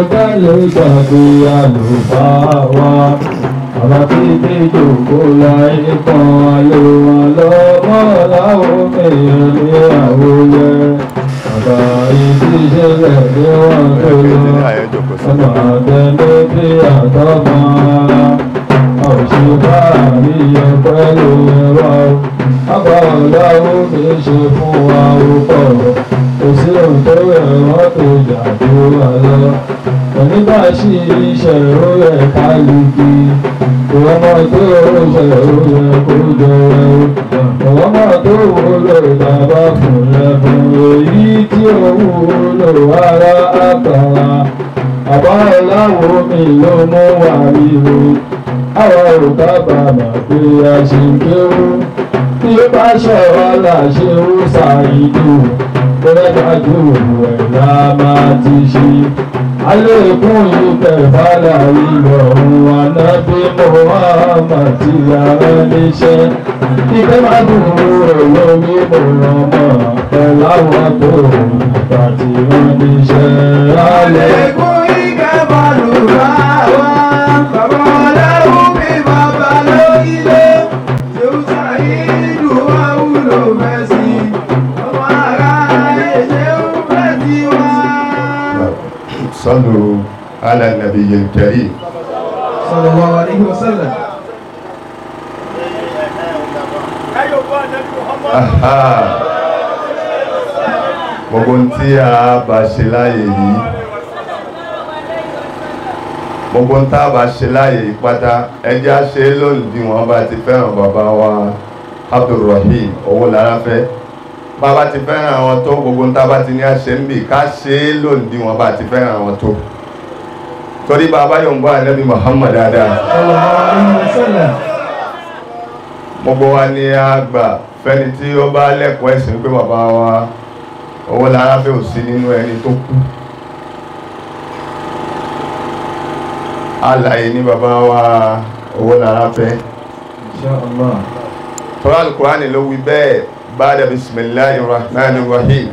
jẹ́ ká lè gbàgbé àlùfáà wa, àwọn tí méjì kó láyé kan ayé wọn lọ́wọ́ láwọn èèyàn ní àwòyẹ. Bàbá ibi ìṣẹ̀lẹ̀ ní wọ́n tó lọ, ọmọ àbẹ̀lẹ̀ bí àtọ́mọ. Òṣìbá àríyẹ pẹ̀lú ẹ̀rọ. Bàbá ọ̀dáwó mi ṣe fún wa ó pọ̀. Kò sí ohun tó ẹ̀rọ tó jà tó wà lọ. Ó yẹ ká lùkì. Ìwọ́mọ̀ tó ṣe yẹ kó jọrẹ o. Ìwọ́mọ̀ tó wúlò bàbá fún lẹ́bùn. Èyí tí ó wúlò ara àkàrà. Àbá ọ̀làwọ̀ mi ló mú wà ríro. Àwa ò kábàámọ̀ pé a ṣe ń kéwú. Bí bá ṣọ̀rọ̀ là ṣe ó ṣàìdù. Bẹ́ẹ̀ dájú ẹ̀ la máa ti ṣe. Alékún ìfẹ́ fàlà ìrọ̀rùn ànábí Muhammad ti ara níṣẹ́. Ìfẹ́ máa dùn rẹ̀ lórí mọ̀rànmọ́ pẹ̀láwọn tó ìgbà tí wọ́n níṣẹ́. Alékún ìfẹ́ fàlùrà wá. Bàbá صلوا على النبي الكريم صلى الله عليه وسلم Aha. gbogbo ohun tí a bá ṣe láàyè yìí gbogbo ohun tá a bá ṣe láàyè yìí pátá ẹjẹ́ á ṣe é lónìí bí wọ́n bá ti fẹ́ràn bàbá wa Abdulrahim owó lára fẹ́ bàbá ti fẹ́ràn wọn tó gbogbo ń tábà ti ní àṣẹ ń bì ká ṣe é lòdì wọn bá ti fẹ́ràn wọn tó. Torí bàbá yóò ń bá ànábì Muhammad dáadáa. Gbogbo wa ni a gbà fẹ́ni tí ó bá lẹ́kọ̀ọ́ ẹ̀sìn pé bàbá wa owó lára fẹ́ ò sí nínú ẹni tó kú. Alàyè ni bàbá wa owó lára fẹ́ tọ́lá Al-Kùránì ló wí bẹ́ẹ̀. báda bisimilahi rahman rahim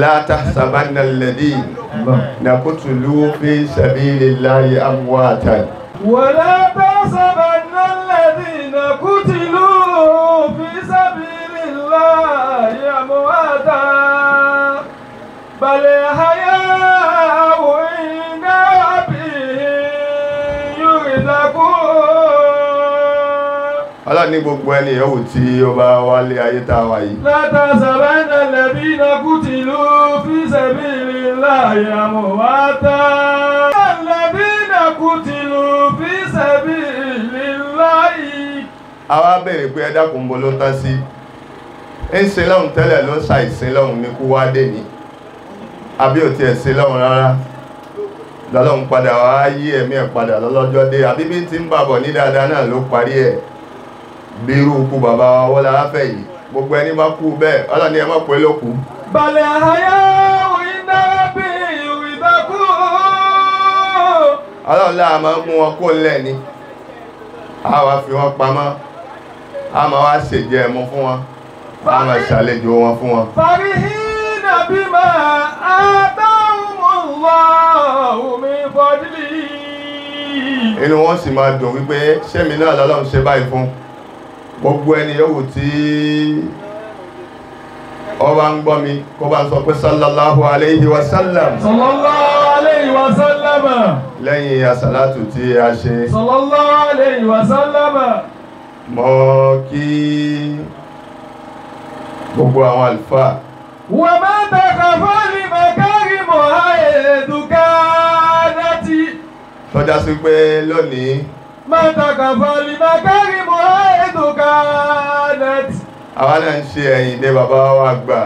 la tahsabanna alladhina الله naqtulu fi sabilillahi amwatan ولا تحسبن الذين قتلوا في سبيل الله أمواتا بل أحياء ọlọ́run ní gbogbo ẹni yòówù tí ó wálé ayé tá a wà yìí. látà sàbẹ́ńdà lẹ́bí iná kú ti fi sẹ́bí ìlà ìyàmú wá tá. lẹ́bí iná kú ti fi sẹ́bí ìlà yìí. àwa béèrè pé ẹ dákun bo ló tán sí ń sin lọ́hùn tẹ́lẹ̀ ló ṣàìsìn lọ́hùn ní kú wá dé ní àbí ò tiẹ̀ sin lọ́hùn rárá lọ́lọ́run padà wá yí ẹ̀mí ẹ̀ padà lọ́lọ́jọ́ dé àbí bí ti ń bàbọ̀ ní dáadáa náà ló parí ẹ̀ bírú kú bàbá wọ́lá afẹ́ yìí gbogbo ẹni má kú bẹ́ẹ̀ ọlọ́ni ẹ má kú ẹlọ́kú. bàlẹ̀ àyà òyìnbá bí ìwìbá kú. ọlọ́ọ̀lá máa mú wọn kó lẹ̀ ni a wá fi wọn pamọ́ a máa wá ṣèjẹ́ ẹmu fún wọn a máa ṣàlejò wọn fún wọn. parí nàbí máa àtàwọn ọlọ́ọ̀ mi fọdílì. inú wọn sì máa dùn wípé sẹ́mi náà lọ́lọ́run ṣe báyìí fún un gbogbo ẹni yòówù tí ọba ń gbọ́ mi kó bá sọ pé sallallahu alayhi wa sallam. sallallahu alayhi wa sallam. lẹ́yìn asalatu tí a ṣe. sallallahu alayhi wa sallam. mo kí gbogbo àwọn àlùfáà. wà á máa tẹ̀ka fọ́ọ̀lì mẹ́kẹ́rì mọ́ àyè ètùkà náà ti. tọ́já sí pé lónìí. ما تخفى لمكارم حيث كانت àwa náà ń ṣe ẹ̀yìn dé bàbá wa gbà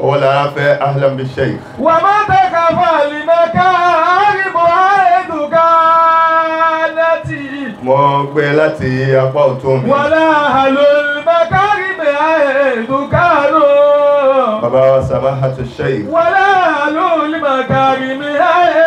owó lára fẹ́ ahlan bi sheikh وما تخفى لمكارم حيث كانت mo gbé láti apá ọ̀tún mi ولا أهل المكارم حيث كانوا bàbá wa samahatu sheikh ولا أهل المكارم حيث كانوا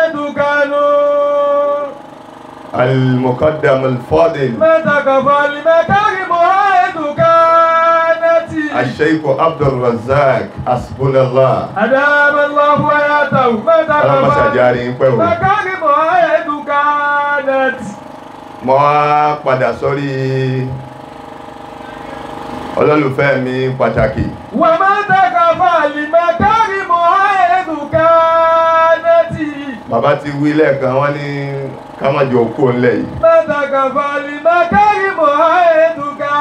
المقدم الفاضل ما تكفى المكارم حيث كانت الشيخ عبد الرزاق حسبنا الله أدام الله حياته ما ọlọ́mọ تكفى ṣàjárí ń pẹ́ o المكارم حيث كانت mo wá padà sórí olólùfẹ́ mi pàtàkì. wà má dàgbà fàlì mẹ́kárì mọ́ ẹ̀ẹ́dùká nẹ́tì. bàbá ti wí lẹ́ẹ̀kan wọ́n ní ká má jọ òkú ńlẹ̀ yìí. má dàgbà fàlì mẹ́kárì mọ́ ẹ̀ẹ́dùká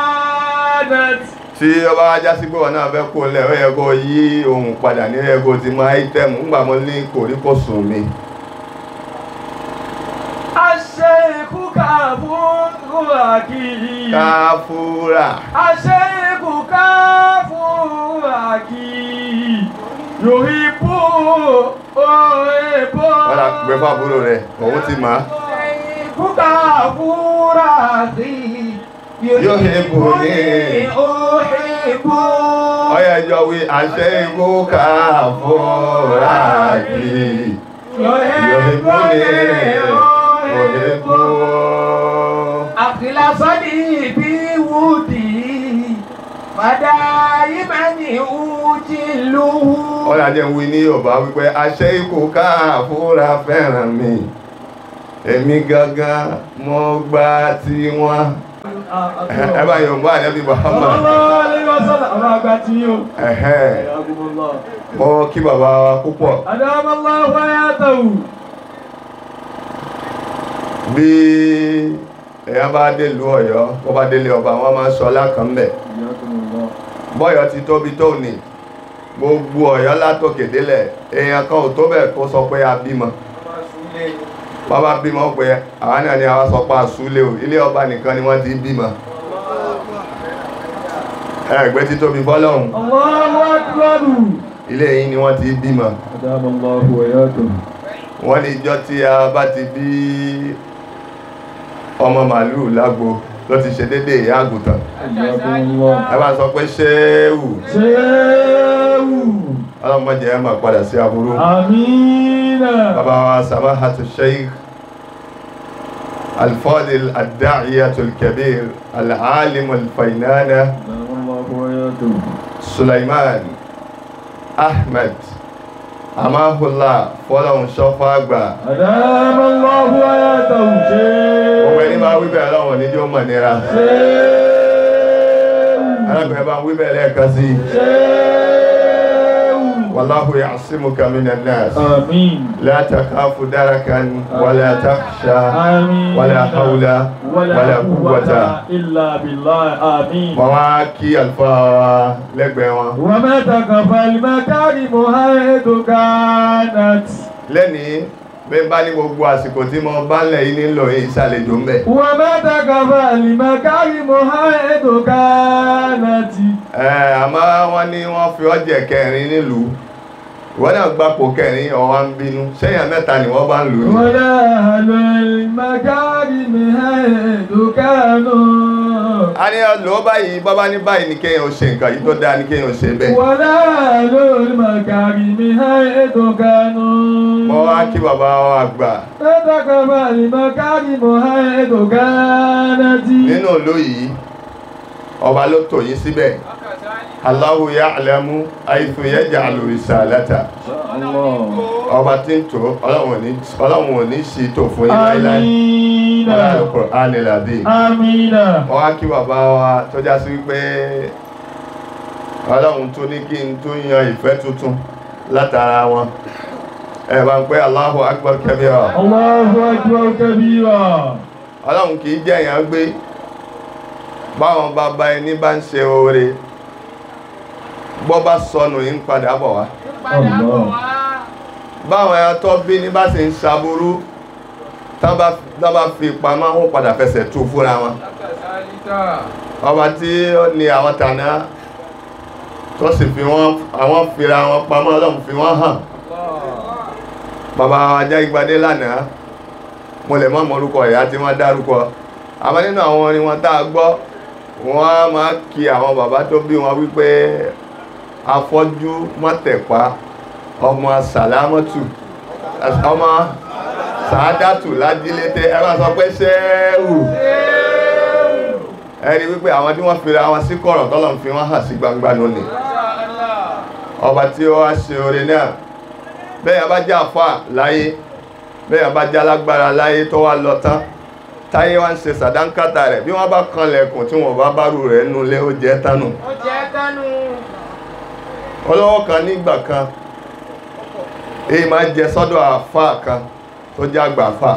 nẹ́tì tí ọba ajá sí pé wọn náà fẹ́ kó lẹ̀ ó yẹ kó yí ohun padà ní ẹ̀kọ́ ti máa ń tẹ̀ mú gbàmọ́ ní kòríkòsùn mi. Aṣẹ́kù káfúrà kì í. Káfúrà. Aṣẹ́kù káfúrà kì í. Yòhìbó òhèbó. Wọ́n á gbẹ fún àbúrò rẹ̀, òun ti máa. Aṣẹ́kù káfúrà kì í. Yòhìbó ni òhèbó. Ọ̀yà ìjọ wí aṣẹ́kù káfúrà kì í. Yòhìbó ni. lóhù. ọ̀rọ̀ àjẹwò ní Yorùbá wípé àṣẹ ikú káàfúrà fẹ́ràn mi èmi gangan mo gbà tiwọn ẹ bá Yorùbá àlẹ́bí Muhammad. ọlọ́wọ́ àgbà tí yóò. mo kí bàbá wa púpọ̀. adámọ́lá wáyà tàwù. bí èèyàn bá délùú Ọ̀yọ́ bó bá délé ọba wọn máa ń sọ ọlá kan bẹ̀ bọ́yọ̀ ti tóbi tó ní gbogbo ọ̀yọ́ látòkè délẹ̀ èèyàn kan ò tó bẹ́ẹ̀ kó sọ pé a bímọ. Wọ́n bá bímọ pé àwọn náà ni àwa sọ pé a súlé o ilé ọba nìkan ni wọ́n ti bímọ. Ẹgbẹ́ títóbi bọ́lọ́hùn ilé yìí ni wọ́n ti bímọ. Wọ́n ní ìjọ tí a bá ti bí ọmọ màlúù lágbo ló ti ṣe dédé ìyá àgùntàn حياكم الله ẹ bá sọ pé ṣéèwù سيو ọlọ́mọdé ẹ máa padà sí aburú آمين bàbá wa samahatu sheikh alfadil ad-da'iyatul kabir al-alim al-fainana أدام الله amáhùlá fọ́lọ́hun ṣọ́fọ́ àgbà. àdáàmà lọ́wọ́ ayátàwù ṣe. òwe ní máa wíbẹ̀ ọlọ́run níjó mọ̀ nira. ṣé. arákùnrin bá wíbẹ̀ lẹ́ẹ̀kan sí i. ṣé. wallahu ya'simuka minan nas آمين la takhafu darakan wala takhsha آمين wala hawla ولا wala quwwata قوة إلا بالله آمين wọ́n wá kí àlùfáà wa lẹ́gbẹ̀ẹ́ wọn وما تكفى المكارم حيث كانت lẹ́nìí bí n bá ní gbogbo àsìkò tí mo bá ń lẹ̀ yìí nílò ìsàlejò ń bẹ̀ وما تكفى المكارم حيث كانت ẹ àmọ́ wọ́n ní wọ́n fi ọjẹ́ kẹrin nílùú wọ́n náà gba pòkẹ́rin ọwá ń bínú sẹ́yìn mẹ́ta ni wọ́n bá ń lò ní. wọ́n náà lò ìmọ̀kárì mi ẹ̀ẹ́dùkánù. a ní lò ó báyìí bàbá ní báyìí ní kéèyàn ó ṣe nǹkan yìí tó dáa ní kéèyàn ṣe bẹ́ẹ̀. wọ́n náà lò ìmọ̀kárì mi ẹ̀ẹ́dùkánù. wọ́n wá kí bàbá wa gbà. ẹ̀ẹ́dọ̀kọ̀ bá ìmọ̀kárì mọ̀ ẹ̀ẹ́dùkánù. nínú olóyìí ọba ló tò yí síbẹ̀. Allahu ya'lamu haythu yaj'alu risalata. Ọba tí ń tò ọlọ́run ò ní sí tò fún yín láíláí. Wọ́n á lọ kọ̀ ánìlàdé wọ́n á kí bàbá wa tọ́já sí wípé ọlọ́run tó ní kí n tó yan ìfẹ́ tuntun látara wọn. Ẹ bá ń pẹ́ Allahu akbar kabira. Allahu akbar kabira. Ọlọ́run kì í jẹ́ èèyàn gbé báwọn bàbá ẹni bá ń ṣe oore bọ́ bá sọnù yìí ń padà bọ̀ wá. Báwọn ẹran tó bí ní bá sì ń ṣaburú tán bá fi pamọ́ ó padà fẹsẹ̀ tú fúnra wọn. Ọba tí ó ní àwọn tàná tó sì fi wọn àwọn fira wọn pamọ́ ọlọ́run fi wọ́n hàn. Bàbá ajá ìgbadé lánàá. Mo lè mọ́ mọ́ orúkọ ìyá tí wọ́n dárúkọ. Àmọ́ nínú àwọn orin wọn tá a gbọ́ wọ́n á máa kí àwọn bàbá tó bí wọn wípé afọ́jú mọ́tẹ̀pá ọmọ sàlámọ́tù ọmọ sàádàtù lájílété ẹ bá sọ pé ṣéèwù ẹni wípé àwọn tí wọ́n fira wọn sí kọ̀rọ̀ tọ́lọ̀ ń fi wọ́n hàn sí gbangba lónìí. Ọba tí ó wá ṣe orin náà. Bẹ́ẹ̀ bá jẹ́ láyé bẹ́ẹ̀ bá alágbára láyé tó wá lọ tán táyé wá ń ṣe sàdánkátà rẹ̀ bí wọ́n bá kanlẹ̀kùn tí wọ́n bá bárù rẹ̀ nulẹ̀ ó jẹ́ tánù. Ó jẹ́ tánú ọlọ́wọ́ kan nígbà kan èyí máa jẹ sọ́dọ̀ àfà kan tó jẹ́ àgbà àfà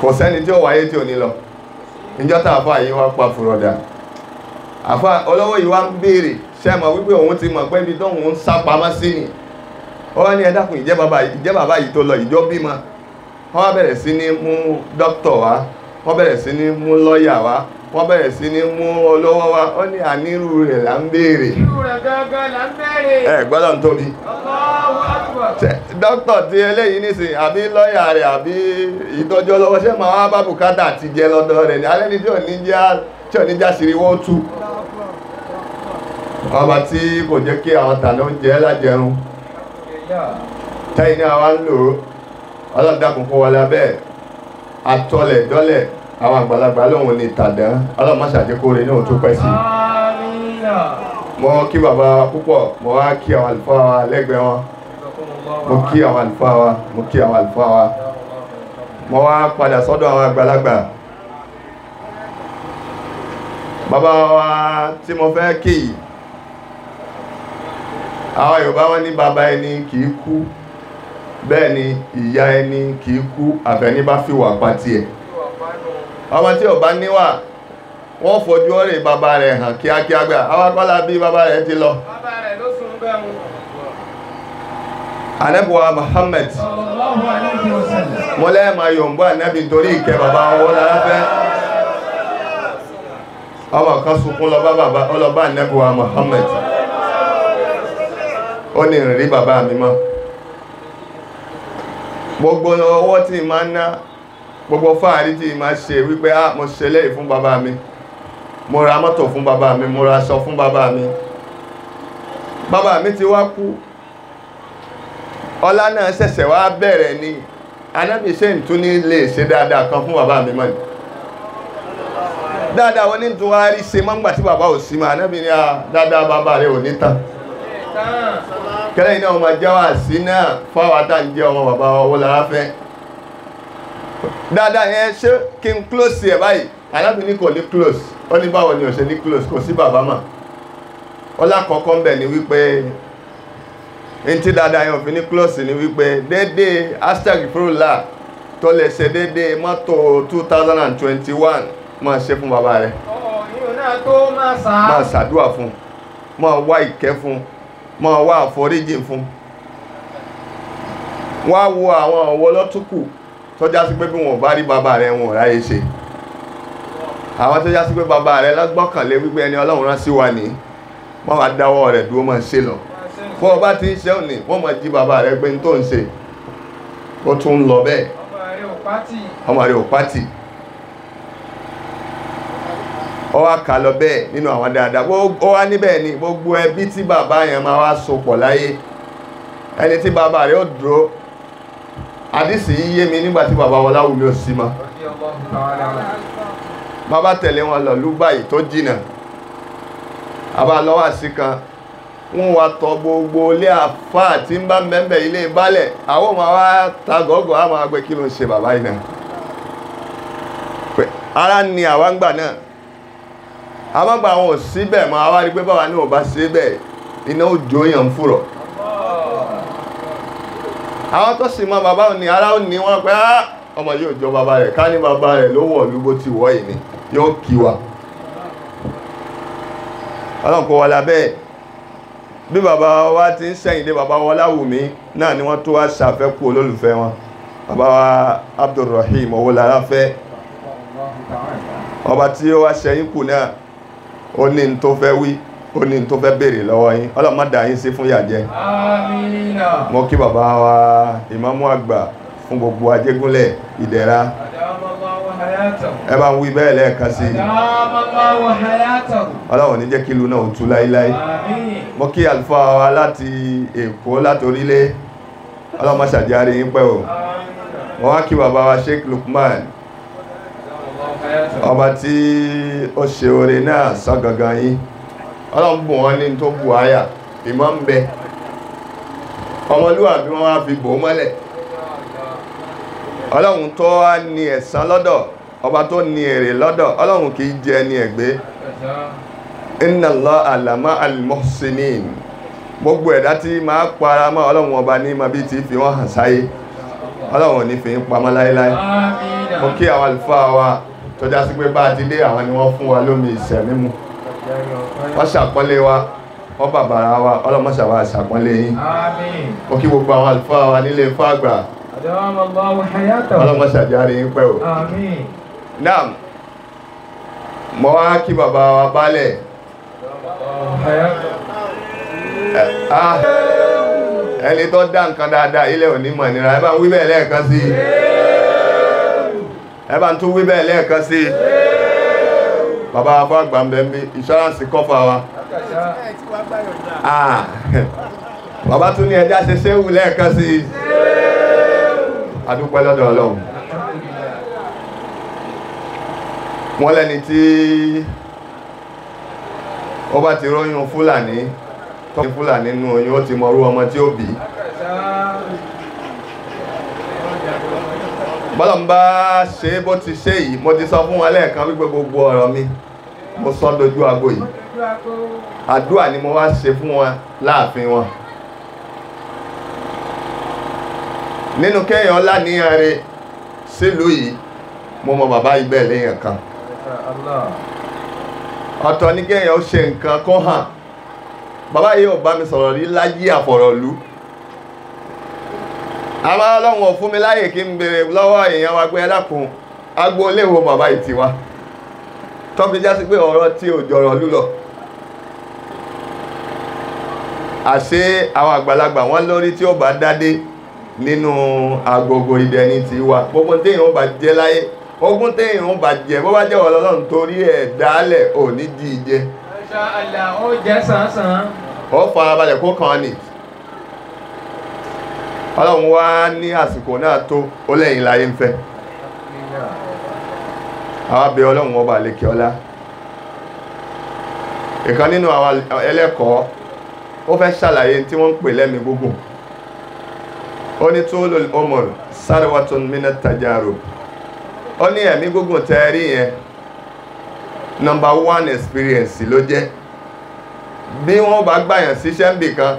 kò sẹ́ni tí ó wáyé tí ò ní lọ. Níjọ́ tá àfà yìí wá pa fúrọ̀dà àfà ọlọ́wọ́ yìí wá ń béèrè. Sẹ́mọ̀ wípé òun ti mọ̀ pé ibi tóun ń sá pamọ́ sí ni? Ó wá ní ẹ dákun ìjẹ́ bàbá yìí tó lọ ìjọ bímọ wọ́n bẹ̀rẹ̀ sí ní mú dókítọ̀ wá wọ́n bẹ̀rẹ̀ sí ní mú lọ́ọ̀yà wá wọ́n bẹ̀rẹ̀ sí ní mú olówó wá. Ó ní ànírú rẹ̀ là ń béèrè. Irú rẹ̀ gángan là ń bẹ̀rẹ̀ ẹ gbọ́dọ̀ ń tóbi. Dókítà tí eléyìí nísìn àbí lọ́ọ̀yà rẹ̀ àbí ìtọ́jú ọlọ́wọ́ ṣé wá bá bùkátà ti jẹ lọ́dọ̀ rẹ̀ ní alẹ́ ní tí ò ní já tí ò ní já wọ́n tú ọba tí kò jẹ́ kí àwọn tàná oúnjẹ lájẹrun. Tẹ́yìn ní àwa ń lò ó ọlọ́dàkùn kó wọlé abẹ́ àtọlẹ̀ dọ́lẹ̀. Àwọn àgbàlagbà lóhun ní tàdán. Ọlọ́mọṣàjẹkóre ní òun tó pẹ́ sí Amina mo kí bàbá wa púpọ̀. Mo wá kí àwọn àlùfáà wa lẹ́gbẹ̀ẹ́ wọn. Mo kí àwọn àlùfáà wa. Mo kí àwọn àlùfáà wa. Mo wá padà sọ́dọ̀ àwọn àgbàlagbà. Bàbá wa tí mo fẹ́ kí yìí. Àwọn Yorùbá wọn ní bàbá ẹni kìí kú bẹ́ẹ̀ ni ìyá ẹni kìí kú àfẹ́ní bá fi wà pàtì ẹ̀ ọmọ tí ò bá níwà wọ́n fojú ọ̀rẹ́ bàbá rẹ̀ hàn kíákíá gbà. Àwọn akọ́lá bí bàbá rẹ̀ ti lọ. Bàbá rẹ̀ ló sùn bẹ́ẹ̀ mu anẹ́bùwa Muhammad. Mo lẹ́ẹ̀mà yòǹbó ànẹ́bì nítorí ìkẹ́ bàbá wọn lára fẹ́ ọmọ kan sunkún lọ bá bàbá ọlọ́bá ànẹ́bùwa Muhammad. Ó ní ìrìn bàbá mi mọ́ gbogbo owó tí ma ń ná gbogbo fáàrí tí ma ṣe wípé ah mo lẹ́yìn fún bàbá mi. Mo ra mọ́tò fún bàbá mi mo ra aṣọ fún bàbá mi. Bàbá mi ti wá kú. Ọlá náà ṣẹ̀ṣẹ̀ wá bẹ̀rẹ̀ ni. Anábì ṣe ń tún ní lè ṣe dáadáa kan fún bàbá mi mọ́ ni? Dáadáa wọn ní tún wá rí ṣe mọ́ngbà tí bàbá ò sí mọ́. Anábì ní à dáadáa bàbá rẹ̀ ò ní tán kẹ́lẹ́ iná ọmọ jẹ́ wà sí náà fáwọn àtàǹjẹ́ ọmọ bàbá owó lára fẹ́. Dáadáa yẹn ṣé kí n close ẹ̀ báyìí? Anábì ní kò ní close. Ó ní báwo ni ò ṣe ní close? Kò sí bàbá mà. Ọlá kọ̀ọ̀kan ń bẹ̀ ni wípé ntí dáadáa yẹn òfin ní close ni wípé dédé hashtag fúrúlà tó lè ṣe dédé mọ́tò 2021 máa ṣe fún bàbá rẹ̀. Máa ṣàdúrà fún máa wá ìkẹ́ fún máa wá àforíjì fún. Wá wo àwọn ọ̀wọ́ lọ́túkù tó já sí pé bí wọn bá rí bàbá rẹ̀ wọn ráyè ṣe. Àwọn tó já sí pé bàbá rẹ̀ lọ́gbọ́kànlé wípé ẹni ọlọ́run rán sí wa ní wọ́n wá dáwọ́ rẹ̀ dúró máa ṣe lọ. Fún ọba tí ń ṣe òní wọ́n máa jí bàbá rẹ̀ pé n tó ń ṣe. Ó tún ń lọ bẹ́ẹ̀. Ọmọ rẹ̀ ò pátì ọmọ rẹ̀ ò pátì ó wá kà lọ bẹ́ẹ̀ nínú àwọn dáadáa. Ó wá níbẹ̀ ni gbogbo ẹbí tí bàbá yẹn máa wá so pọ̀ láyé. Ẹni tí bàbá rẹ̀ ó dúró. Àdìsí yí yé mi nígbà tí bàbá wọn láwùmí ò sí mọ́. Bàbá tẹ̀lé wọn lọ lú báyìí tó jìnnà àbá lọ́wọ́ sí kan. Wọ́n wá tọ gbogbo ilé àfáà tí ń bá mẹ́mẹ́ ilé balẹ̀ àwọn ọmọ wa ta gọ́gọ́ á máa ló ń ṣe bàbá yìí náà. Ara ni àwa ń gbà náà àwọn gbà wọn ò síbẹ̀ mọ́ àwa rí pé bàbá náà ò bá ṣe bẹ́ẹ̀ iná òjò yàn ń fùrọ̀ àwọn tó sì mọ bàbá òní ara ó ní wọn pé ọmọ yóò jọ bàbá rẹ̀ ká ní bàbá rẹ̀ ló wọ̀ lú bó ti wọ́ yìí ni yóò kí wa. Ọlọ́run kó wọlá bẹ́ẹ̀ bí bàbá wa ti ń sẹ́yìn dé bàbá wa Láwùmí náà ni wọ́n tó wá ṣàfẹ́kù olólùfẹ́ wọn. Bàbá wa Abdulrahim Owólárá fẹ́ ọba tí ó wá ṣẹ́yìn kù náà ó ní tó fẹ́ wí ó ní tó fẹ́ béèrè lọ́wọ́ yín. Ọlọ́mọ dà yín sí fún yàjẹ́ mo kí bàbá wa ìmámù àgbà fún gbogbo ajégúnlẹ̀ ìdẹ̀ra. Ẹ bá ń wí bẹ́ẹ̀ lẹ́ẹ̀kan sí i. Ọlọ́run ní jẹ́ kí ìlú náà ò tú láíláí. Mo kí àlùfáà wa láti èkó látorílé ọlọ́mọ ṣàjáre yín pẹ́ o. Mo wá kí bàbá wa Sheikh Lukman ọba tí ó ṣe oore náà ságangan yín. Ọlọ́run wọn ní tó bù áyà ìmọ̀ ń bẹ. Ọmọlúwàbí wọn wá fi bò ó mọ́lẹ̀. Ọlọ́run tó wá ní ẹ̀san lọ́dọ̀ ọba tó ní èrè lọ́dọ̀ ọlọ́run kìí jẹ ní ẹ̀gbé. Inna Allah alama gbogbo ẹ̀dá tí máa para mọ́ ọlọ́run ọba ní ma bí fi wọ́n hàn sáyé. Ọlọ́run ò ní fi ń pamọ́ láéláé. Mo kí àwọn àlùfáà wa tọ́já sí pé bá a ti dé àwọn ni wọ́n fún wa lómi ìṣẹ̀mímu wọ́n ṣàpọ́nlé wa wọ́n bàbàrà wa ọlọ́mọṣàwà ṣàpọ́nlé yín. Mo kí gbogbo àwọn àlùfáà wa nílé fàgbà ọlọ́mọṣàjáre yín pẹ́ o. Naam. Mo wá kí bàbá wa bálẹ̀ ẹni tó dá nǹkan dáadáa ilé òní mọ̀ nira ẹ bá wí bẹ́ẹ̀ lẹ́ẹ̀kan sí i ẹ bá ń tún wí bẹ́ẹ̀ lẹ́ẹ̀kan sí i. Bàbá fún àgbà ń bẹ kọ́fà wa. Ah. Bàbá tún ní ẹja ṣe ṣéwù lẹ́ẹ̀kan sí i. Adúpẹ́ lọ́dọ̀ ọlọ́run. Wọ́n lẹ́ni tí ó bá ti róyún fúlàní ní fúlàní nínú oyún ó ti mọrú ọmọ tí ó bí bọ́lọ̀ ń bá ṣe bó ti ṣe yìí mo ti sọ fún wọn lẹ́ẹ̀kan wípé gbogbo ọ̀rọ̀ mi mo sọ dojú aago yìí àdúrà ni mo wá ṣe fún wọn láàfin wọn. nínú kéèyàn láníyàn rẹ sílùú yìí mo mọ bàbá ibẹ̀ léèyàn kan ọ̀tọ̀ ni kéèyàn ó ṣe nǹkan kó hàn bàbá yìí ò bá mi sọ̀rọ̀ rí láyé àfọ̀rọ̀lú àmọ́ ọlọ́run ò fún mi láyè kí n béèrè lọ́wọ́ èèyàn wa pé ẹlákùn agboolé wo bàbá yìí ti wá já sí pé ọ̀rọ̀ tí ò jọ̀rọ̀ lúlọ àṣé àwọn àgbàlagbà wọn lórí tí ó bá dádé nínú agogo ìdẹni ti wa gbogbo téèyàn bá jẹ láyé ogún téèyàn bá jẹ bó bá jẹ wọn lọ́lọ́run torí ẹ̀ dálẹ̀ ò ní di ìjẹ. ó jẹ́ sàn-sàn. ó farabalẹ̀ kó kàn án nìyí ọlọ́run wá ní àsìkò náà tó ó lẹ́yìn láyé ń fẹ́. Àwọn abẹ ọlọ́run ọba àlekè ọlá. Ìkan nínú àwọn ẹlẹ́kọ̀ọ́ ó fẹ́ ṣàlàyé tí wọ́n ń pè lẹ́mí gúngùn ó ní tó lò ọmọrù sarwatun minat tajarub. Ó ní ẹ̀mí gúngùn tẹ́ rí yẹn number one experience ló jẹ́. Bí wọ́n bá gbàyàn síṣẹ́ ń bì kan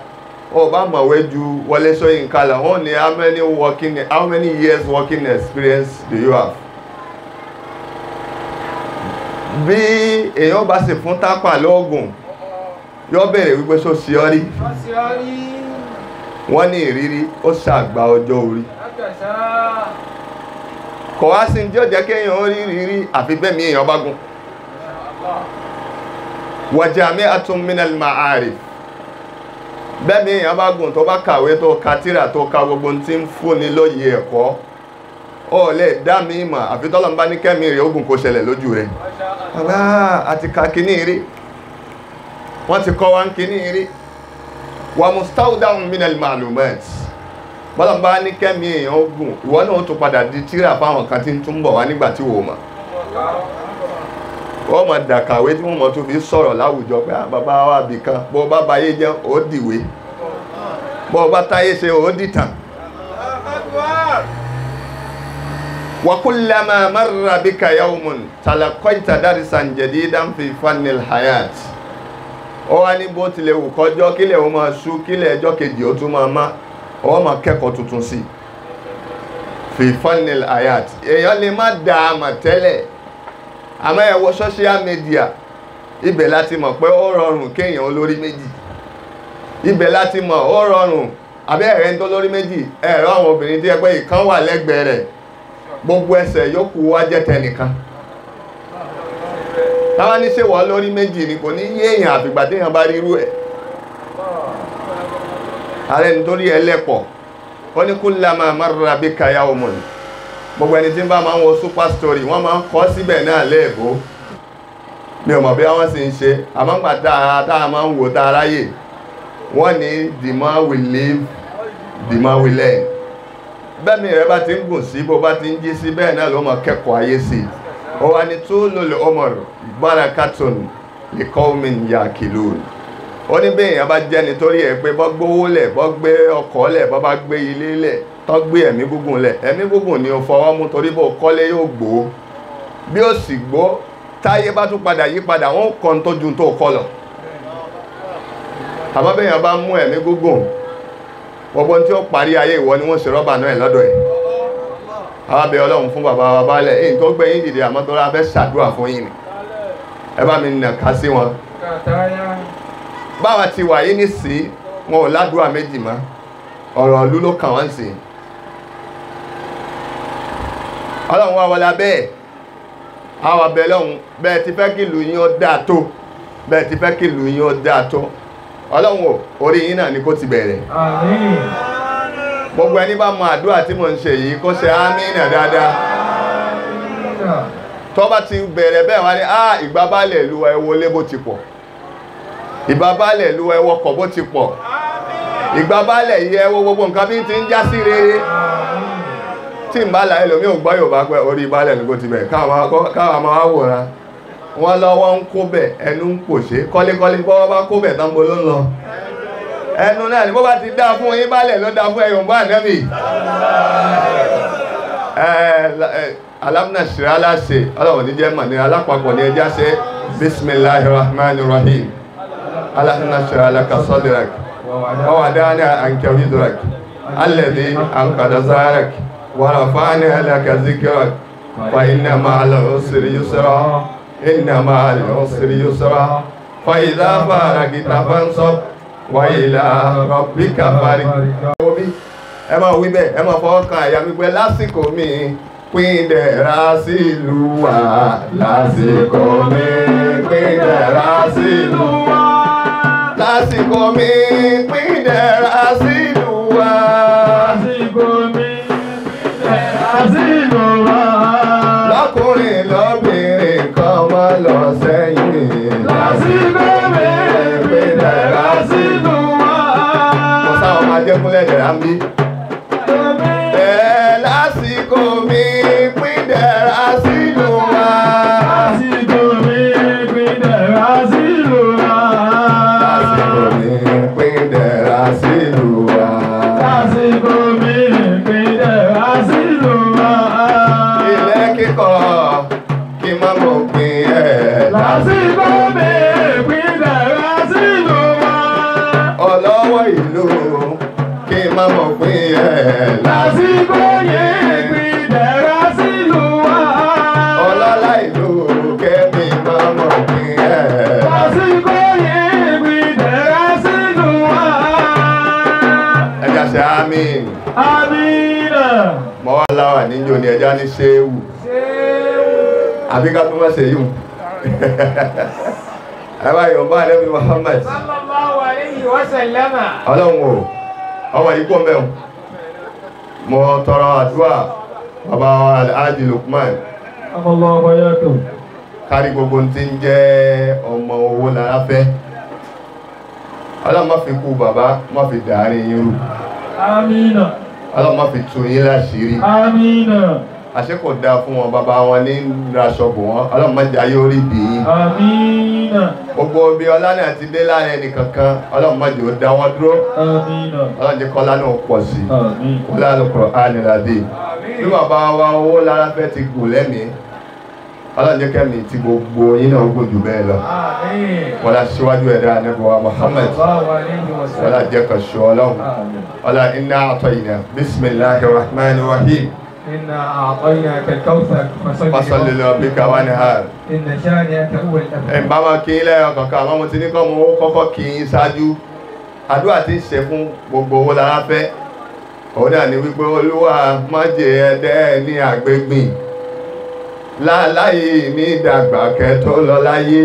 bá mọ̀wé ju Wọlé Ṣóyínká lọ wọ́n ní how many working how many years working experience do you have? Bí èèyàn bá sì fún tápà lóògùn yóò bèèrè wípé ṣó ṣe ọ́ rí? Wọ́n ní ìrírí ó ṣàgbà ọjọ́ orí. Kò wá sí ó jẹ́ kéèyàn rí ìrírí àfi bẹ́ẹ̀ mi èèyàn bá gùn. Wa jami'atun minal ma'arif. bẹ́ẹ̀ mi èèyàn bá gùn tó bá kàwé tó ka tírà tó ka gbogbo tí ń fúnni lóye ẹ̀kọ́ ó lè dá mi mọ̀. Àfi tọ́lọ́mbá ní kẹ́mi rẹ̀ ogun kò ṣẹlẹ̀ lójú rẹ̀. Àti ka kíní rí. Wọ́n ti kọ́ wa ń kíní rí. Wà mustawda'un minal ma'lumat. Bọ́lọ́mbá ní kẹ́mi èèyàn ogun ìwọ náà tún padà di tírà fáwọn kan tí ń tún bọ̀ wá nígbà tí wò mọ̀ wọ́n mọ̀ dàkàwé tí wọ́n mọ̀ tó fi sọ̀rọ̀ láwùjọ pé ah, bàbá wa bì kan bó bá bayé jẹ́ ó dìwé bó bá táyé ṣe ó dìtàn وكلما مر بك يوم تلقيت درسا جديدا في فن الحياة ó wá ní bó tilẹ̀ wù kọjọ́ kílẹ̀ ó máa ṣú kílẹ̀ ẹjọ́ kejì ó tún máa má ó máa kẹ́kọ̀ọ́ tuntun sí fi fanil ayat èèyàn lè má da àmà tẹ́lẹ̀ àmọ́ ẹ wo social media ibẹ̀ láti mọ̀ pé ó rọrùn kéèyàn olórí méjì. Ibẹ̀ láti mọ̀ ó rọrùn. Àbẹ́ ẹ̀rẹ́ tó lórí méjì? Ẹ̀rọ àwọn obìnrin tí ẹ pé ìkan wà lẹ́gbẹ̀ẹ́ rẹ̀ gbogbo ẹsẹ̀ yòókù wá jẹ́ tẹnìkan. Táwa ní ṣèwọ́ lórí méjì ni kò ní yé àfìgbà téèyàn bá rírú ẹ̀. Ààrẹ nítorí ẹlẹ́pọ̀ ó ní kullama marra bika yawmun gbogbo ẹni tí ń bá máa ń wo super story wọ́n máa ń kọ́ síbẹ̀ náà léèbó. Mi ò mọ̀ bí wọ́n sì ń ṣe àmọ́ gbà tá a máa ń wò tá ráyè wọ́n ní the more we live the more we learn. Bẹ́ẹ̀ni rẹ bá ti ń gùn sí bó bá ti ń jí sí bẹ́ẹ̀ náà ló mọ̀ kẹ́kọ̀ọ́ ayé sí. I ó wá ní tó lòlò ọmọrò barakatun lè kọ́ mi yà kìlò ó ní bẹ́ẹ̀ yẹn bá jẹ́ nítorí ẹ̀ pé bọ́ gbówó lẹ̀ bọ́ gbé ọkọ̀ lẹ̀ bọ́ bá gbé ilé lẹ̀ tọ́ gbé ẹ̀mí gúngùn lẹ̀. Ẹ̀mí gúngùn ni ó fọwọ́ mú torí bó kọ́lé yóò gbó. Bí ó sì gbó táyé bá tún padà yí padà wọ́n kàn tó ju tó kọ́ lọ. Àmọ́ bẹ́ẹ̀ yẹn bá mú ẹ̀mí gúngùn gbogbo tí ó parí ayé ìwọ ni wọ́n ṣe rọ́bà náà lọ́dọ̀ ẹ̀. Àwọn abẹ ọlọ́run fún bàbá wa balẹ̀ èyí tó gbé yín dìde àmọ́ tó rà fẹ́ ṣàdúrà fún yín ni. Ẹ bá mi nà ká sí wọn. Báwa ti wà yín nísìí wọn ò ládùúà méjì mọ́. Ọ̀rọ̀ ìlú ló kàn wọ́n sí ọlọ́run wa wọlé abẹ́ àwọn abẹ ọlọ́run bẹ́ẹ̀ ti fẹ́ kí ìlú yín ó dáa tó bẹ́ẹ̀ ti fẹ́ kí ìlú yín ó dáa tó. Ọlọ́run orí yín náà ni kó ti bẹ̀rẹ̀. Àmín. gbogbo ẹni bá mọ àdúrà tí mo ń ṣe yìí kó ṣe ámínà dáadáa. Tó bá ti bẹ̀rẹ̀ bẹ́ẹ̀ wá ní á ìgbà balẹ̀ lu ẹ wọlé bó ti pọ̀. Ìgbà balẹ̀ lu ẹ wọkọ̀ bó ti pọ̀. Ìgbà balẹ̀ yìí ẹ wo gbogbo nǹkan bí ti ń já sí rere tí ń bá la ẹlòmí ò gbọ́ yóò bá pẹ́ orí balẹ̀ ní kó ti bẹ̀ máa wòran. Wọ́n lọ́wọ́ ń kó bẹ̀ ẹnu ń pòṣé. Kọ́lékọ́lé bọ́wọ́ bá kó bẹ̀ tán bo ló ń lọ. Ẹnu náà ni bó bá ti dá fún yín ló dá fún ẹ̀yọ̀ bá nẹ́bì alamna ṣe aláṣẹ ọlọ́wọ̀ ní jẹ́ mọ̀ ní alápapọ̀ ní ẹjá ṣe bismillahir rahmanir rahim. Alamna ṣe alaka sadrak. Wa wadana anka wizrak. Alladhi anqada zarak fa inna ma'al usri yusra inna ma'al usri yusra fa idha faragta fansab wa ila rabbika farghab ẹ máa wí bẹ́ẹ̀ ẹ máa fọwọ́ kan àyà wípé lásìkò mi pín dẹ̀ra sílùú wa lásìkò mi pín dẹ̀ra sílùú wa lásìkò mi pín dẹ̀ra. Lásìkò yìí, pín dẹ̀ra sílùú wa. Ọlọ́lá ìlú kẹ́mi má mọ̀ pín ẹ̀. Lásìkò yìí, pín dẹ̀ra sílùú wa. Ẹja ṣe àmín. Amina. Mọ́ wá láwà níjó ni ẹja ní ṣéwù. Àbí ká tó má ṣe yìí. Ẹ bá Yorùbá Ànábì Muhammad. Sallallahu alayhi wa sallama. ọlọ́run o ọmọ yìí kò mẹ́un mo tọrọ àdúrà bàbá wa alhaji lukman. Kárí gbogbo tí ń jẹ́ ọmọ owó lára fẹ́. Ọlọ́run má fi kú bàbá má fi dàárín yín rú. Amina. ọlọ́run má fi tú yín láṣìírí. Àṣẹ kò dáa fún wọn bàbá wọn ní raṣọ bò wọn. Ọlọ́run má jẹ́ ayé orí bì í gbogbo bí ọlá náà ti dé láàárín ọlọ́run má jẹ́ ó dá wọn dúró. Amina. ọlọ́run jẹ́ kọ́lá náà pọ̀ sí. I Amin. wọlé alukọ̀rọ̀ ánìlàdé bí bàbá wa owó lára fẹ́ ti gùn lẹ́mìí ọlọ́njẹ́ kẹ́mi ti gbogbo yín náà gùn jù bẹ́ẹ̀ lọ. Àmín. wọlé aṣíwájú ẹ̀dá anábọ̀wá Muhammad. Sallam. ajẹ́kọ̀ ṣọ́ ọlọ́run. Àmín. iná àtọ̀ rahim إنا أعطيناك الكوثر فصل fasalli lọ bí káwá ní ha إن شانئك هو الأبتر ẹ̀ bá máa kí ilé ọkọ̀ọ̀kan àmọ́ mo ti ní kọ́ mo kọ́kọ́ kí yín ṣáájú àdúrà tí ń ṣe fún gbogbo owó lára fẹ́ òun náà ni wípé olúwa má jẹ ẹdẹ ní àgbégbìn láláyé ní ìdàgbà kẹtó lọ láyé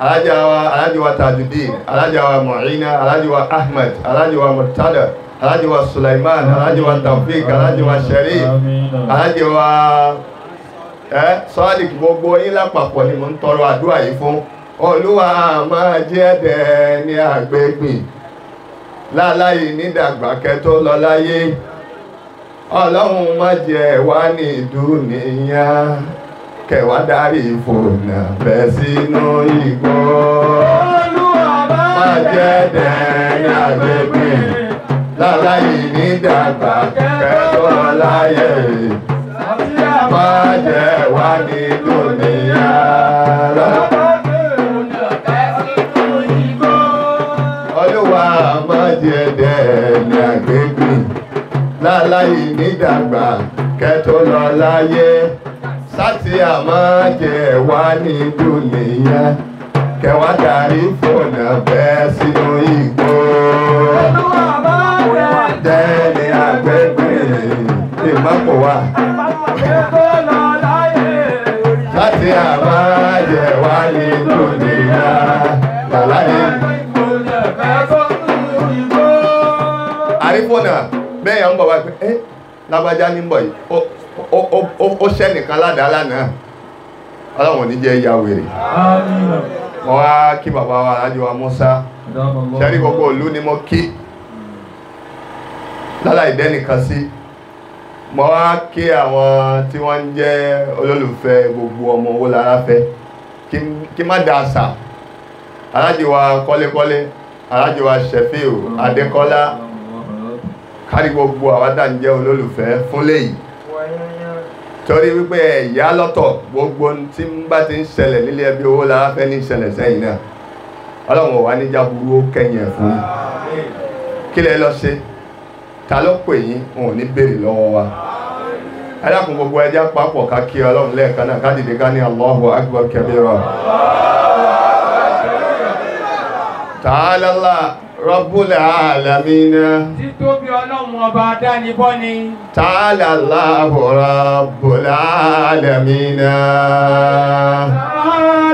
alájà wa alájà wa tajudeen alájà wa mọ̀ọ́ínà alájà wa ahmed alájà wa murtada alhaji wa sulaiman alhaji wa taofik alhaji wa sharif alhaji wa ẹ sọ́ọ́dìkì gbogbo yín lápapọ̀ ni mo ń tọrọ àdúrà yìí fún. Olúwa máa jẹ́ dẹ̀ ní àgbègbè láláyé nídàgbà kẹtó lọ láyé. Ọlọ́run má jẹ́ wá ní ìdúnìyà. Kẹwàá darí fònà bẹ́ sínú igbó. Má jẹ́ dẹ̀ ní àgbègbè láláyé nídàgbà kẹtó lọ láyé má jẹ́ wá ní ìdúnìyà olúwa má jẹ́ dẹ̀ ní àgbègbè láláyé nídàgbà kẹtó lọ láyé. Sátì àmọ́ jẹ wá ní dúnìyà. Kẹwàá darí fònà bẹ́ẹ̀ sínú igbó ìmọ̀pọ̀ wá sátì àmọ́ jẹ wá ní dúnìyà láláyé. àrífònà bẹ́ẹ̀ yàn ń bọ̀ wá pé ẹ́ lábájá ní bọ̀ yìí. Ó- ó- ó- ó- ó ṣẹ́ nìkan ládàá lánàá. Ọlọ́run ò ní jẹ́ ìyá wèrè. Mo wá kí bàbá wa alájọ wa Musa ṣẹ́rí gbogbo ìlú ni mo kí? Láláì dẹ́nìkan sí mo wá kí àwọn tí wọ́n ń jẹ́ olólùfẹ́ gbogbo ọmọ owó lára fẹ́ kí- má da àṣà. Alájọ wa kọ́lékọ́lé alájọ wa Ṣẹ̀fíù Adékọ́lá. Kárí gbogbo àwádà ń jẹ́ olólùfẹ́ fún léyìí. Torí wípé ẹ̀yà lọ́tọ̀ gbogbo tí ń bá ti ń ṣẹlẹ̀ nílé ẹbí owó lára fẹ́ ní ìṣẹ̀lẹ̀ sẹ́yìn náà. Ọlọ́run ò wá ní jáburú ó kẹ́yìn ẹ̀ fún. Yín kí lẹ lọ ṣe ta ló pè yín òun ní béèrè lọ́wọ́ wa ẹ dákun gbogbo ẹja papọ̀ ká kí ọlọ́run lẹ́ẹ̀kan náà ká dìde ká ní Allahu akbar kabira tààlálà Rabbul alamina. títóbi ọlọ́run ọba dánibọ́ ni. tààlálà Rabbul alamina. tààlálà.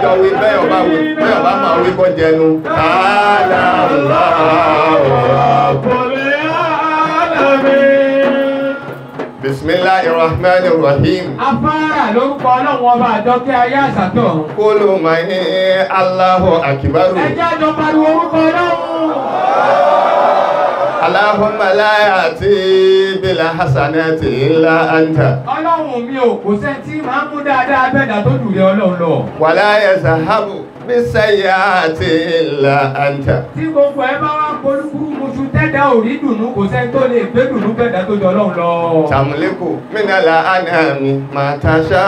àjọ wí bẹ́ẹ̀ ọba wí bẹ́ẹ̀ ọba máa wí kọ́ jẹnu. aláàlá ọ̀rọ̀kùnrin alámi. bisimilahi ló ń kọ́ ọlọ́wọ́n ọba àjọkẹ́ ayé àṣàtọ̀. kóló máa ní aláhùn àkìbárò. ẹ jẹ́ àjọ pariwo orúkọ ọlọ́run. Allahumma la ya'ti bil hasanati illa anta. Ọlọ́run mi ò kò sẹ́ tí máa ń mú dáadáa bẹ́ẹ̀ dà tó jù lé Ọlọ́run lọ. Wala yazahabu bí sẹ́yà àti ìlà àǹtà. tí gbogbo ẹ bá wá polúkúrú musu tẹ́dá ò rí dùnú kò sẹ́ni tó lè gbé dùnú gbẹ̀dá tó jọ ọlọ́run lọ. tàmùlẹ́kù mínàlá àná mi máa ta ṣá.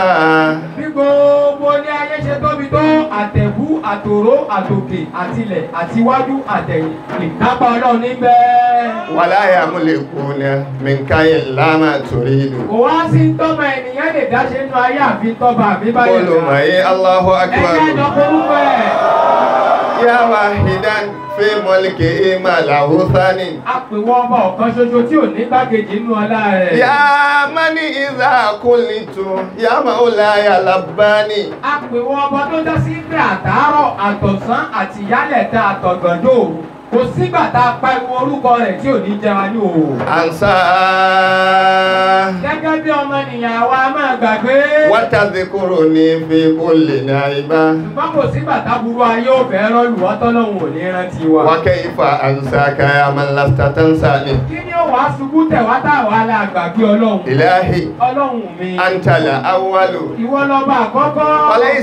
bí gbogbo ní ayé ṣe tóbi tó àtẹ̀wú àtòró àtòkè àtilẹ̀ àtiwájú àtẹ̀yìn ìkápá ọlọ́run níbẹ̀. wàláyà múlẹ̀kù ni mi káyè lámà torí ìlú. kò wá sí tọ́mọ ènìyàn lè dáṣe nínú ayé àfi tọ́ba àbíbáyé. olùmọ̀ yé Allahu akbar. ẹ yá wa hidan fi mọ́lìkì ìmọ̀ làwùsánì. a pè wọ́n ọmọ ọ̀kan ṣoṣo tí ò ní gbàkejì nínú ọlá rẹ̀. yá má ní ìzà àkúnlìtù yá má ó la yà lábáni. a pè wọ́n ọmọ tó dá sí pé àtàárọ̀ àtọ̀sán àti ìyálẹ̀ta àtọ̀gànjọ́ kò sígbà tá a pariwo orúkọ rẹ̀ tí ò ní jẹ wa ní òwò. ansa. gẹ́gẹ́ bí ọmọnìyàn wa máa gbàgbé. wọ́tà ti kúrò ní fi kó lè ní àyíbá. ṣùgbọ́n kò sígbà táburú ayé ò fẹ́ rọ́ọ̀lù ọtọ́lọ́hún ní rántí wa. wọ́n kẹ́ ifá ansa káyà máa ń lasta tánsá ni. kí ni ó wàá ṣubú tẹ̀ wá tá àwa la ọlọ́run. ìlàhì. ọlọ́run mi. antala awalu. ìwọ lọ́ba àkọ́kọ́. ọlẹ́yìn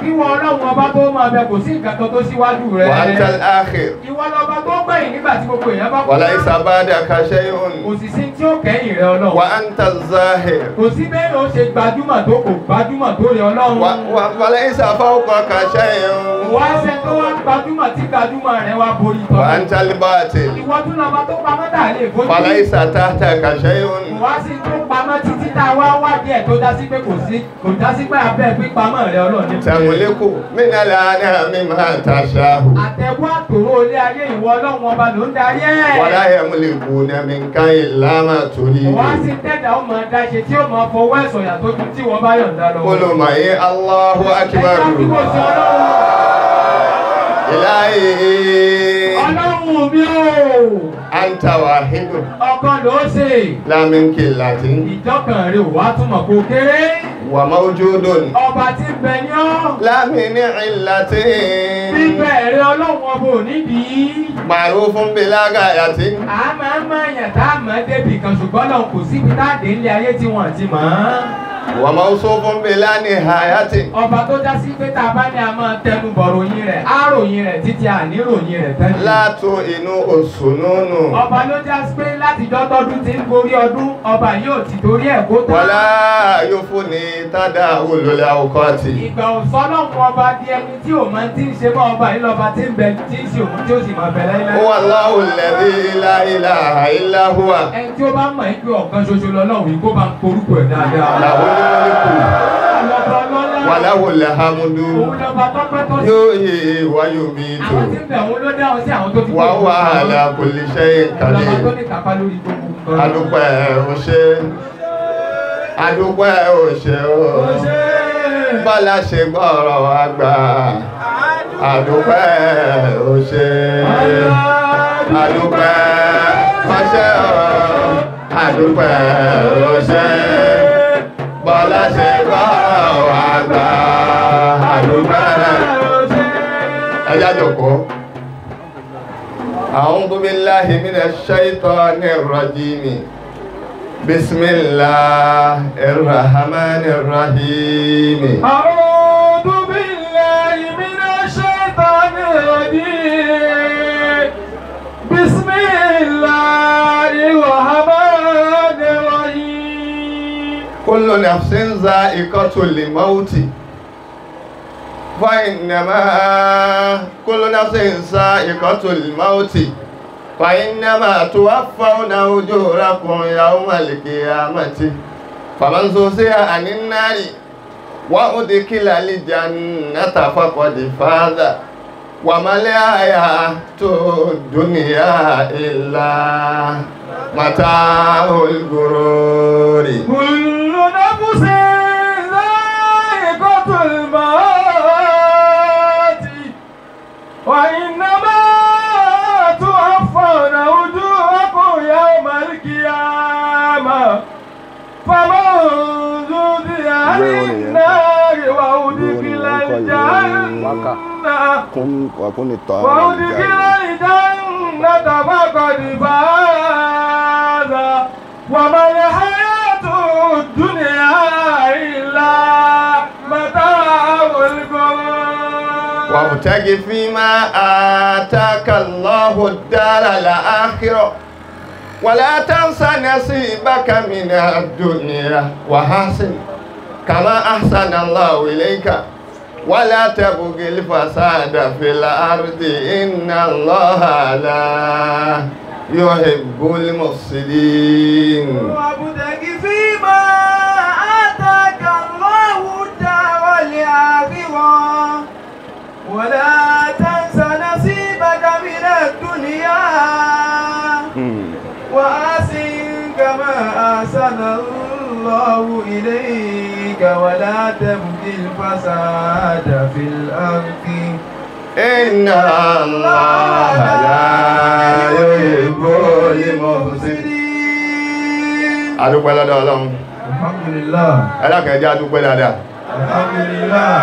kí wọn ọlọ́run ọba tó máa bẹ kò sí nǹkan kan tó síwájú rẹ. wà á tẹ àkè. ìwọ lọba tó gbẹ̀yìn nígbà tí gbogbo èèyàn bá kú. wàlá ìsàbàdà kàṣẹ yòówù. kò sì sí tí ó kẹ́yìn rẹ ọlọ́run. wà á ń tẹ záhìr. kò sí bẹ́ẹ̀ ló ṣe gbajúmọ̀ tó kò gbajúmọ̀ tó rẹ ọlọ́run. wàlá ìsàfọwọ́kọ kàṣẹ yòówù. wà á ṣe tó wá gbajúmọ̀ tí gbajúmọ̀ rẹ wá borí tọ́. wà á ń tẹ́lẹ̀ bá ìwọ tún lọ́ba tó pamọ́ dà lè fojú. wàlá ìsàtàtà kàṣẹ yòówù. wà á sì tó pamọ́ títí tá a wá wádìí ẹ̀ tó dá sí pé kò sí kò dá sí pé abẹ́ pípamọ́ rẹ ọlọ́run mọ̀lẹ́kọ̀ mínàlá náà mi máa tàṣà. àtẹ̀wọ́ àtòrò ilé ayé ìwọ ọlọ́run ọba ló ń darí ẹ̀. wàlá yẹ mo lè ní ẹ̀mí ká ìlà máa torí. wọ́n á sì tẹ̀dá ọmọ ẹ̀dá ṣe tí ó máa fọwọ́ ẹ̀sọ̀ yàtọ̀ ju tí wọ́n bá yọ̀ǹda lọ. olùmọ̀ yé Allahu akbar. ìlàyé. ọlọ́run mi ò anta hindu. ọkọ ló ṣe. lámìnkì láti. ìjọkàn rẹ̀ wàá túmọ̀ kó kéré wà mawjudun ọba tí bẹ ní ọ́ lámìnì ìlàtí bíbẹ̀ rẹ ọlọ́wọ́ bò nídìí màrú fún bílága àyàtí. a máa ń máa yàn tá a máa débi kan ṣùgbọ́n lọ kò síbi tá a dé ilé ayé tí wọ́n ti mọ̀ ọ́n. wà máa sọ fún bílá ní àyàtí. ọba tó já sí pé tá a bá ní a máa tẹnu bọ̀ rẹ̀ á rẹ̀ títí àní rẹ̀ tẹ́lẹ̀. látò inú oṣù nùnù. ọba ló já sí pé látijọ́ tọdún ti ń gorí ọdún ọba yóò ti torí ẹ̀ kó tán. wàlá yóò fún ni tádà olólè àwòkọ́tì. ìgbà òsánà kan ọba di ẹni tí ò máa ti ń ṣe bá ọba yìí lọ́ba tí ń bẹ tí ń ṣe òun tí ó sì máa bẹ̀rẹ̀ ilẹ̀. ó wà láwù lẹ́bí ilá ilá ilá hùwà. ẹni tí ó bá mọ̀ ẹ́ pé ọ̀kan ṣoṣo lọ́lọ́run yìí kó bá ń porúkọ ẹ̀ dáadáa. làwọn olórí kù wàláwò làhàmúdú yóò yè wáyò mi tó wà wà àlà kò lè ṣe é kàlẹ́ alùpàá ẹ̀ ń ṣe é adúpẹ́ òṣè adúpẹ́ òṣè o bọ́lá ṣe gbọ́rọ̀ àgbà adúpẹ́ òṣè adúpẹ́ òṣè o adúpẹ́ òṣè bọ́lá ṣe gbọ́rọ̀ àgbà adúpẹ́ ẹjá jòkó. أعوذ بالله من الشيطان الرجيم بسم الله الرحمن الرحيم أعوذ بالله من الشيطان الرجيم بسم الله الرحمن الرحيم كل نفس ذائقة الموت فإنما كل نفس ذائقة الموت فإنما توفون أجوركم يوم القيامة فمن زوزها عن النار وأدخل الجنة فقد فاز وما الحياة الدنيا إلا متاع الغرور كل نفس ذائقة الموت وإنما القيامة فمن زوزي عن النار وأدخل الجنة كن وكن الطعام وأدخل الجنة فقد فاز وما الحياة الدنيا إلا متاع الغرور وابتغ فيما آتاك الله الدار الآخرة ولا تنس نصيبك من الدنيا وحسن كما أحسن الله إليك ولا تبغ الفساد في الأرض إن الله لا يحب المفسدين وابتغ فيما آتاك الله الدار الآخرة ولا تنس نصيبك من الدنيا وأحسن كما أحسن الله إليك ولا تبغ الفساد في الأرض إن الله لا يحب المفسدين adúpẹ́ lọ́dọ̀ ọlọ́run الحمد لله ẹlẹ́kẹ̀ẹ́jẹ́ adúpẹ́ dáadáa الحمد لله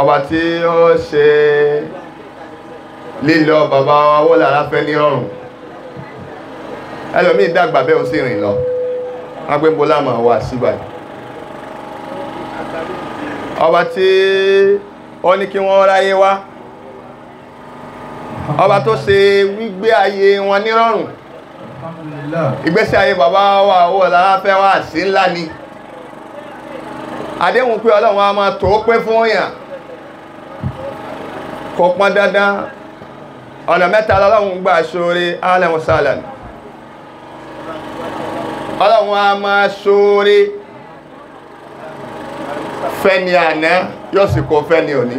ọba tí ó ṣe lílọ bàbá owó lára fẹ́ ní ọrùn ẹlòmí dàgbà bẹ́ òun sí rìn lọ. Wọ́n pé mbọ́lá máa wà síbà ọba tí ó ní kí wọ́n ráyé wá. Ọba tó ṣe wígbé ayé wọn nírọ̀rùn. Ìgbésí ayé bàbá wa owó láàfẹ́ wà sí ńlá ni. Àdéhùn pé ọlọ́run a máa tó pé fún èèyàn kò pọn dandan. Ọ̀nà mẹ́ta lọ́lọ́run gbà ṣoore. Alẹ́wọ̀n sálẹ̀ ọlọ́run a máa ṣoore fẹ́ni àná yóò sì kó fẹ́ni òní.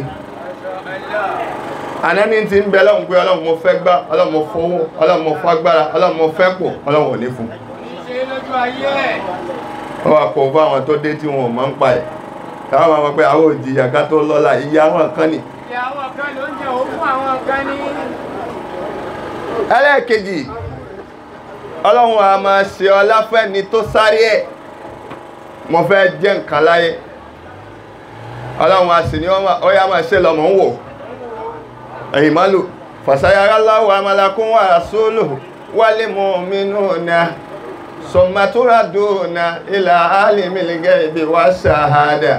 Àná ní ti ń bẹ ọlọ́run pé ọlọ́run mo fẹ́ gbá ọlọ́run mo fowó ọlọ́run mo fagbára ọlọ́run mo fẹ́ pò ọlọ́run ò ní fún. Wọ́n wá kó fún àwọn tó dé tí wọn ò mọ̀ ń pa ẹ̀. Káwọn máa mọ̀ pé àwọn òjìyà ká tó lọ́la ìyá àwọn kan ní. ẹlẹ́ẹ̀kejì ọlọ́run a máa ṣe ọlá fẹ́ni tó sáré ẹ̀. Mo fẹ́ jẹ́ nǹkan láyé. Ọlọ́run a sì ní ó yá máa ṣe lọ́mọ ń wò. Ẹ̀yìn máa lò fàṣáyára láwọ̀ amalakún wà sólò wálé mọ́ mínú na sọmatúra dùnà ilà alìmìlìgẹ́ ibi wá ṣàhádà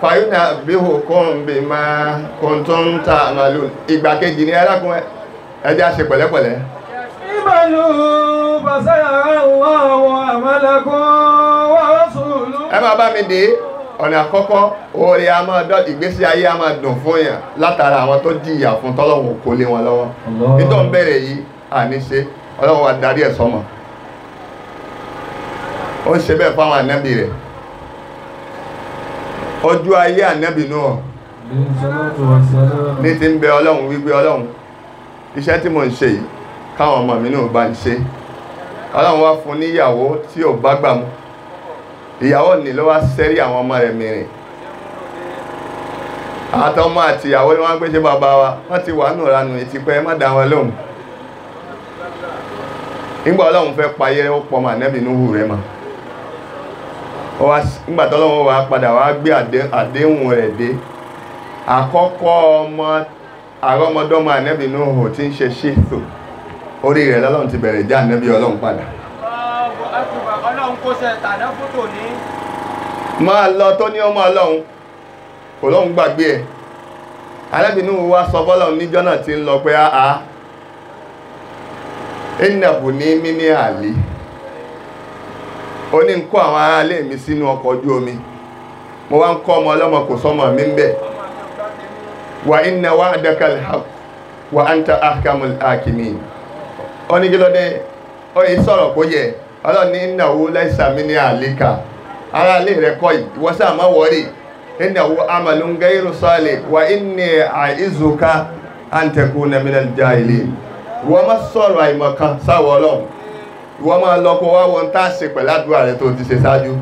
fàyúnà bí hùkún bí máa kùntún ta àmàlù ìgbà kejì ní ẹlákùnrin ẹjá ṣe pẹ̀lẹ́pẹ̀lẹ́ اعملوا فسيرى الله عملكم ورسوله ẹ máa bá mi dé ọ̀nà àkọ́kọ́ oore a máa dọ́ ìgbésí ayé a máa dùn fún yàn látara àwọn tó jìyà fún tọ́lọ́wọ̀n kò lé wọn lọ́wọ́ Allah. nítorí ń bẹ̀rẹ̀ yìí àní ṣe ọlọ́wọ́ wa darí ẹ̀ sọ́mọ ó ń ṣe bẹ́ẹ̀ fáwọn ànábì rẹ̀ ojú ayé ànábì náà عليه الصلاة والسلام ní ti ń bẹ ọlọ́run wípé ọlọ́run iṣẹ́ tí mo ń ṣe yìí káwọn ọmọ mi náà bá ń ṣe. Ọlọ́run wá fún níyàwó tí ò bá gbà mú. Ìyàwó ní ló wá sẹ́rí àwọn ọmọ rẹ̀ mìíràn. Àtọmọ àti ìyàwó ni wọ́n pè ṣe bàbá wa. Wọ́n ti wà nù ranù ìtì pé má dá wọn lóhùn. Nígbà ọlọ́run fẹ́ payé ó pọ̀ mà nẹ́bì núhù rẹ̀ wá nígbà tọ́lọ́run wá padà wá gbé àdé- àdéhùn rẹ̀ dé. Àkọ́kọ́ ọmọ àrọ́mọdọ́mọ ànẹ́bì núhù tí ń ṣe ṣètò orí rẹ̀ lọ́lọ́run ti bẹ̀rẹ̀ já ànẹ́bì ọlọ́run padà. Ọlọ́run kó ṣe tàná fótó ní. máa lọ tó ní ọmọ ọlọ́run kò lóun gbàgbé ẹ̀. Alábìnú wa sọ fọ́lọ́run níjọ́ náà ti ń lọ pé àá ìnàbù ní mímí àlè ó ní ń kó àwọn aráalé mi sínú ọkọ̀ ojú omi. Mo wá ń kọ́ ọmọ ọlọ́mọ kò sọ́mọ mi ń bẹ̀. Wà inna wa'daka al-haqq wa anta ahkamul hakimin ó ní kí ló dé? Ó yìí sọ̀rọ̀ kó yẹ. Ọlọ́ni ìnáwó lẹ́sàmí ní àlíkà. Ara lè rẹ̀ kọ́ yìí wọ́n sáà má wọ́rí. Ìnáwó amalun gairu salih wa inni àìzùká takuna minal jahilin wọ́n má sọ̀rọ̀ àìmọ̀kan sáwọ́ ọlọ́run. Wọ́n má lọ kó wá wọn tá a ṣe pẹ̀lú àdúrà rẹ̀ tó ti ṣe ṣáájú.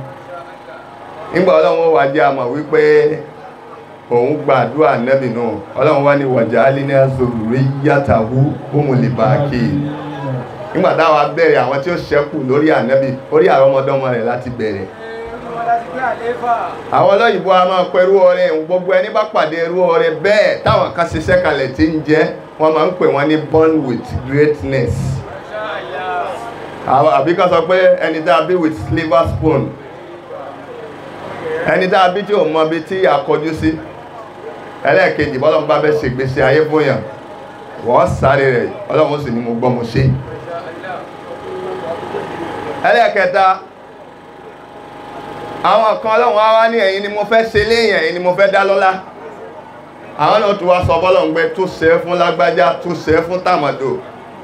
Nígbà ọlọ́run ó wá jẹ́ àmọ̀ wípé òun gba àdúrà nẹ́bì ọlọ́run wá ní waja'alna zurriyyatahu humul baqin nígbà táwa bẹ̀rẹ̀ àwọn tí ó ṣẹ́kù lórí ànẹ́bì orí àwọn ọmọdọ́mọ rẹ̀ láti bẹ̀rẹ̀. Àwọn ọlọ́yìnbó a máa pẹ̀rú ọrẹ gbogbo ẹni bá pàdé ẹrú ọrẹ bẹ́ẹ̀ táwọn kan ṣiṣẹ́ kalẹ̀ tí ń jẹ́ wọ́n máa ń pè wọ́n ní born with greatness. Àbí kan sọ pé ẹni tá a bí with silver spoon. Ẹni tá a bí tí ò mọ bí tí a sí. Ẹlẹ́ẹ̀kejì bọ́lọ́mù bá bẹ́ ṣègbésí ayé fún yàn wọ́n sáré rẹ̀ ọlọ́run sì ní mo gbọ́ mo ṣe ẹlẹ́ẹ̀kẹta àwọn kan á wá ní ẹ̀yin ni mo fẹ́ ṣe léyìn ẹ̀yin ni mo fẹ́ dá lọ́lá. Àwọn náà tó wá sọ bọ́lọ́run pé tó ṣe é fún lágbájá tó ṣe é fún tàmàdò.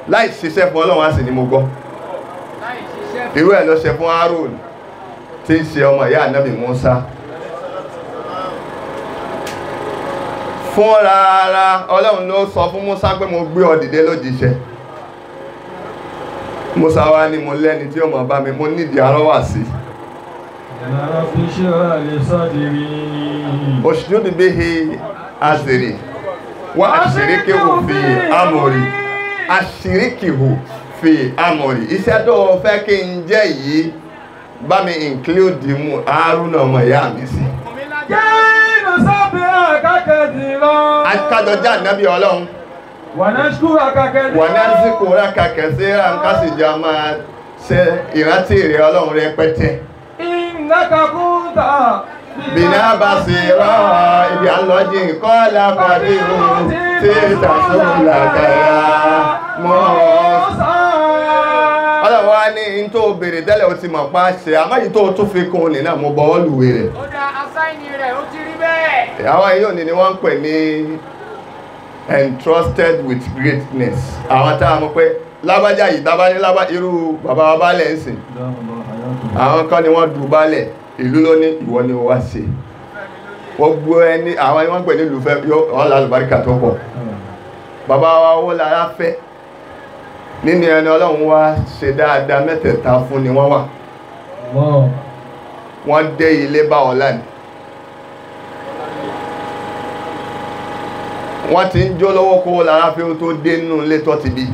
Láì ṣiṣẹ́ fún ọlọ́run á sì ní mo gbọ́. Irú ẹ̀ ló ṣe fún Aaron tí ń ṣe ọmọ ìyá ànábì Musa fún rárá ọlọ́run ló sọ fún Musa pé mo gbé ọ dìde lójíṣẹ́ Musa wá ni mo lẹ́ni tí ó máa bá mi mo nídìí arọ́wà sí. Òṣìṣẹ́ bí he azèrè wá àṣíríkì hù fi amòrì àṣíríkì hù fi amòrì iṣẹ́ tó o fẹ́ kí n jẹ́ yìí bá mi include mu Haruna ọmọ ìyá mi sí. Kí ló sábẹ́ àkàkẹ́ jìlọ? Akájọ jẹ́ ànábì Ọlọ́run wànásíkúra kàkẹ́ sí àǹkásìjà máa ṣe ìrántí ìrẹ́ ọlọ́run rẹpẹtẹ. ìnákàkúta bìnà bá sì rọ ibi àlọ́jì nǹkan lápàdé ohun tí ìtàsùn làkàrà mọ́ ọlọ́run wá ní in tó béèrè tẹ́lẹ̀ ó ti mọ̀ pa ṣe àmáyí tó tún fi kún ní náà mo bọ́ ọ́lùwé rẹ̀. ó dá asáìní rẹ̀ ó ti rí bẹ́ẹ̀. àwọn yìí ò ni wọ́n ń pè entrusted with greatness. Àwọn tá a mọ̀ pé lábájá yìí tábá ní lábá irú bàbá wa baálẹ̀ ń sìn. Àwọn kan ni wọ́n dù baálẹ̀ ìlú ló ní ìwọ ni wá ṣe. Wọ́n gbọ́ ẹni àwọn ẹni wọ́n pè ní ìlú fẹ́ yọ ọ́n lálùbáríkà tó pọ̀ bàbá wa owó lára fẹ́. Nínú ẹni ọlọ́run wá ṣe dáadáa mẹ́tẹ̀ẹ̀ta fún ni wọ́n wà. Wọ́n dé ilé bá ọ̀la ni. Wọ́n ti ń jó lọ́wọ́ kó lára fi ó tó dé nínú ilé tó ti bí.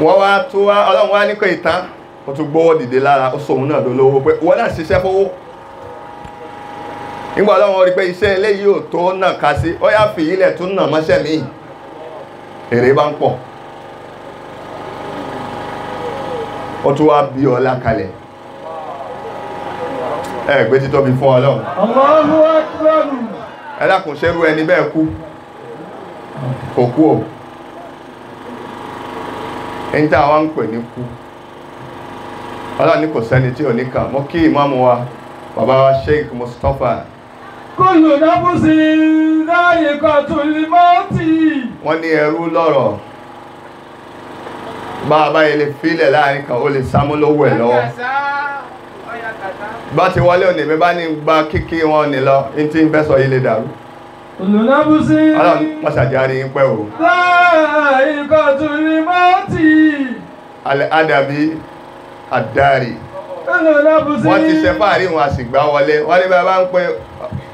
Wọ́n wá tó wá ọlọ́run wá ní kò ìtàn ó tún gbówó dìde lára ó sòun náà ló lówó pé wọ́n náà ṣiṣẹ́ fowó nígbà ọlọ́run rí pé iṣẹ́ eléyìí ò tó náà ká sí ó yá fi ilẹ̀ tún nà mọ́ṣẹ́ míì èrè bá ń pọ̀. Ó tún wá bí ọlá kalẹ̀ ẹ gbé títóbi fún ọlọ́run. Allahu Akbar. ẹ dákun ṣerú ẹni bẹ́ẹ̀ kú? Kò kú o. Ẹni tí àwọn ń pè ní kú. Ọlọ́run ní kò sẹ́ni tí ò ní kàn mọ́ kí ìmáàmù wa bàbá wa Sheikh Mustapha Kullu nafsin dha'iqatul mauti. wọ́n ní ẹrú lọ́rọ̀. Bá a bá ilé fílẹ̀ láàárín kan ó lè sámúlówó ẹ̀ lọ́wọ́ bá ti wọlé òní mi bá ní gba kíkí wọn ní lọ ní tí ń fẹ́ sọ yìí lè dàrú. Nafsin ọlọ́run mọ́sàjárí ń pẹ́ o. Dha'iqatul mauti. alẹ́ ádàbí àdárì. Kullu nafsin wọ́n ti ṣe fáàrí wọn àsìgbà wọlé. Wọ́n ní bá ń pẹ́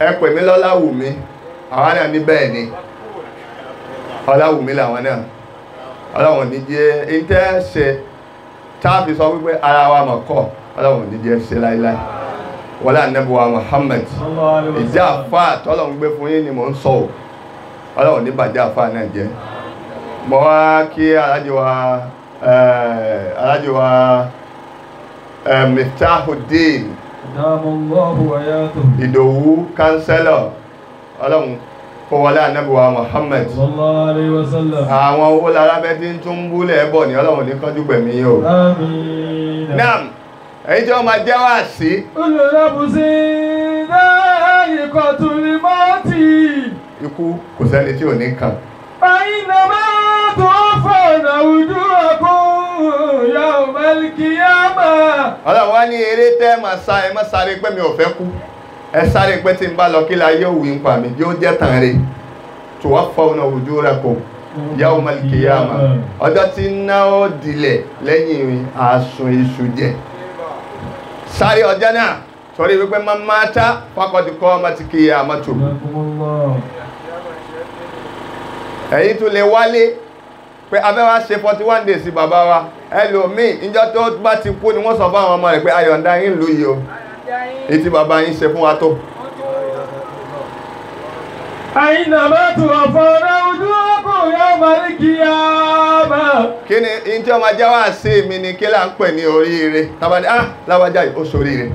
ẹ pè mí lọ́láwùmí àwọn náà ní bẹ́ẹ̀ ni. Ọláwùmí làwọn náà. Ọlọ́wọ̀n ní jẹ́ ìtẹ́ ṣe táàfi sọ wípé ara wa mọ̀ kọ́ ọlọ́wọ̀n ní jẹ́ ṣe láíláí wọlé ànẹ́bùwà Muhammad. Ìjà àfà tọ́lọ̀ ń gbé fún yín ni mò ń sọ ò ọlọ́wọ̀n ní bàjẹ́ àfà náà jẹ́. Mọ́ wá kí alájọ wa alájọ wa Miftahuddin. Adamallahu hayatahu. ìdòwú kánsẹ́lọ̀. Ọlọ́run kó wọlé ànẹ́bùwà Muhammad. Sallallahu alaihi wasallam. àwọn owó lárábẹ́ tí ń tún búlẹ̀ ẹbọ̀ ní ọlọ́run ní kánjú gbẹ̀mí yìí o ẹ̀yin tí wọ́n máa jẹ́ wá sí. olùlọ́bùsí náà ikọ̀ tún ní mọ́tì. ikú kò sẹ́ni tí ò ní kàn. àyìnà máa tó fọ̀nà ojú ọkùn ya ò mẹ́lìkì yá mà. ọlọ́run wá ní eré tẹ́ máa sá ẹ má sáré pé mi ò fẹ́ kú ẹ sáré pé tí n bá lọ kí la yóò wí ń pa mi yóò jẹ́ tàn re tó wá fọ̀nà ojú ọkùn ya ò mẹ́lìkì yá mà ọjọ́ tí náà dilẹ̀ lẹ́yìn àsun iṣu jẹ sáré ọjọ́ náà torí wípé máa máa tá pákọ̀dì kọ́ ọmọ ti kí àmọ́tò ẹ̀yìn tó lè wálé pé afẹ́wà ṣe 41 days sí bàbá wa. Ẹlòmíì ìjọ tó bá ti kú ni wọ́n sọ fáwọn ọmọ rẹ̀ pé ayọ̀ǹda yín lóye o. Ètí bàbá yín ṣe fún wa tó àyìnàmọ́ tó ọ̀fọ́rọ́ ojú kí ni in tí ọmọ ajá wá sí mi ni kí là ń pè ní oríire tábàdí ah láwájá yìí ó soríire.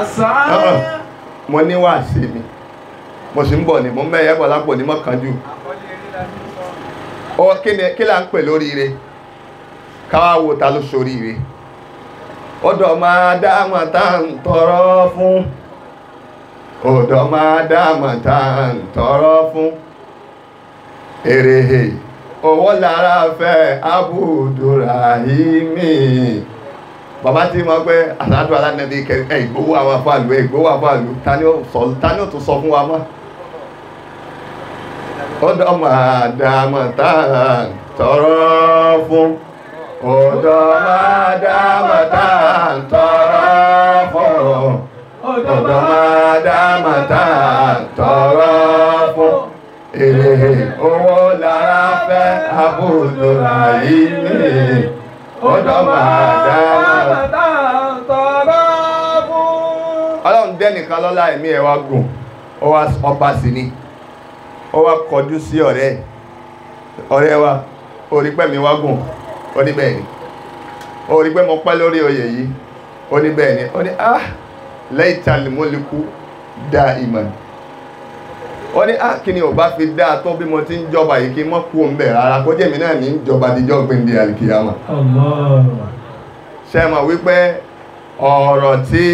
àṣà mo ní wá sí mi mo sì ń bọ̀ ni mo ń mẹ́yẹ̀ bọ̀ lápò ní mọ́kànjú. ọ kí ni kí là ń pè lóríire káwá wo ta ló soríire ọ̀dọ̀ máa dá àwọn tá à ń tọrọ fún ọ̀dọ̀ máa dámọ̀ tá ń tọrọ fún. Èrèhè owó lára fẹ́ abudurahimi. Bàbá tí mo pé àsádù alánàbí kẹ ẹ ìgbówó àwọn afáàlú ẹ ìgbówó afáàlú ta ni ó sọ ta ni ó tún sọ fún wa mọ́? Ọ̀dọ̀ máa dámọ̀ tá ń tọrọ fún. Ọ̀dọ̀ máa dámọ̀ tá ń tọrọ fún ọ̀dọ̀ máa dámọ̀ tá ń tọrọ fún. Èrè owó lára fẹ́ abudurahimi ọ̀dọ̀ máa dámọ̀ ọlọ́run dẹ́nìkan lọ́lá ẹ̀mí ẹ̀ wá gùn. Ó wá ọba sí ni. Ó wá kọjú sí ọ̀rẹ́ ọ̀rẹ́ wa orí pẹ́ mi wá gùn. Ó ní bẹ́ẹ̀ ni. Orí pẹ́ mo pẹ́ lórí oyè yìí. Ó ní bẹ́ẹ̀ ni. Ó ní ah laital mulku daiman. Ó ní ah, á kí ni ò bá fi dáa tó bí mo ti ń jọba yìí kí mọ́ kú ń bẹ̀ rárá. Kó jẹ́mi náà ní jọba díjọ́ gbẹ̀ndì alkiyama. Ṣe mọ̀ wípé ọ̀rọ̀ tí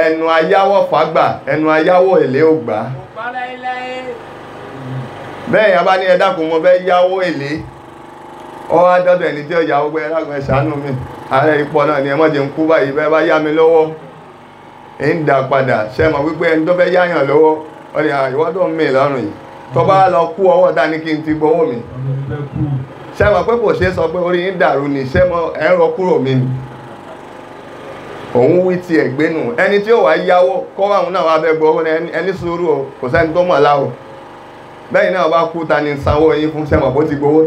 ẹnu ayáwọ̀ fàgbà ẹnu ayáwọ̀ èlé ò gbà. Bẹ́ẹ̀ yà bá ní ẹ dákun mo fẹ́ yáwó èlé ọ wá dọ́dọ̀ ẹni tí ó yáwó pé ẹ dákun ẹ ṣàánú mi. Ààrẹ ipò náà ni ẹ má jẹ́ ń kú báyìí bẹ́ẹ̀ bá yá mi lọ́wọ́ ẹ ń dà padà. Ṣe mọ̀ wípé ẹni tó fẹ́ yáyàn lọ́wọ́ ọ ni ìwọ́dọ̀ mi lọ́rùn yìí. Tó bá lọ kú ọwọ́ dání kí n ti gbowó mi? Ṣe mọ̀ pé kò ṣe sọ pé orí yín dàrú ni? Ṣe mọ̀ ẹ̀rọ kúrò mi ni? Òun wí ti ẹ̀gbénù ẹni tí ó wà yáwó kọ́ àwọn náà wà bẹ́ gbọ́ owó ní ẹni- ẹni sùúrù o kò sẹ́ni tó mọ̀ láwọ̀ bẹ́ẹ̀ náà bá kú ta ni sanwó yín fún sẹ́mọ̀ bó ti gbowó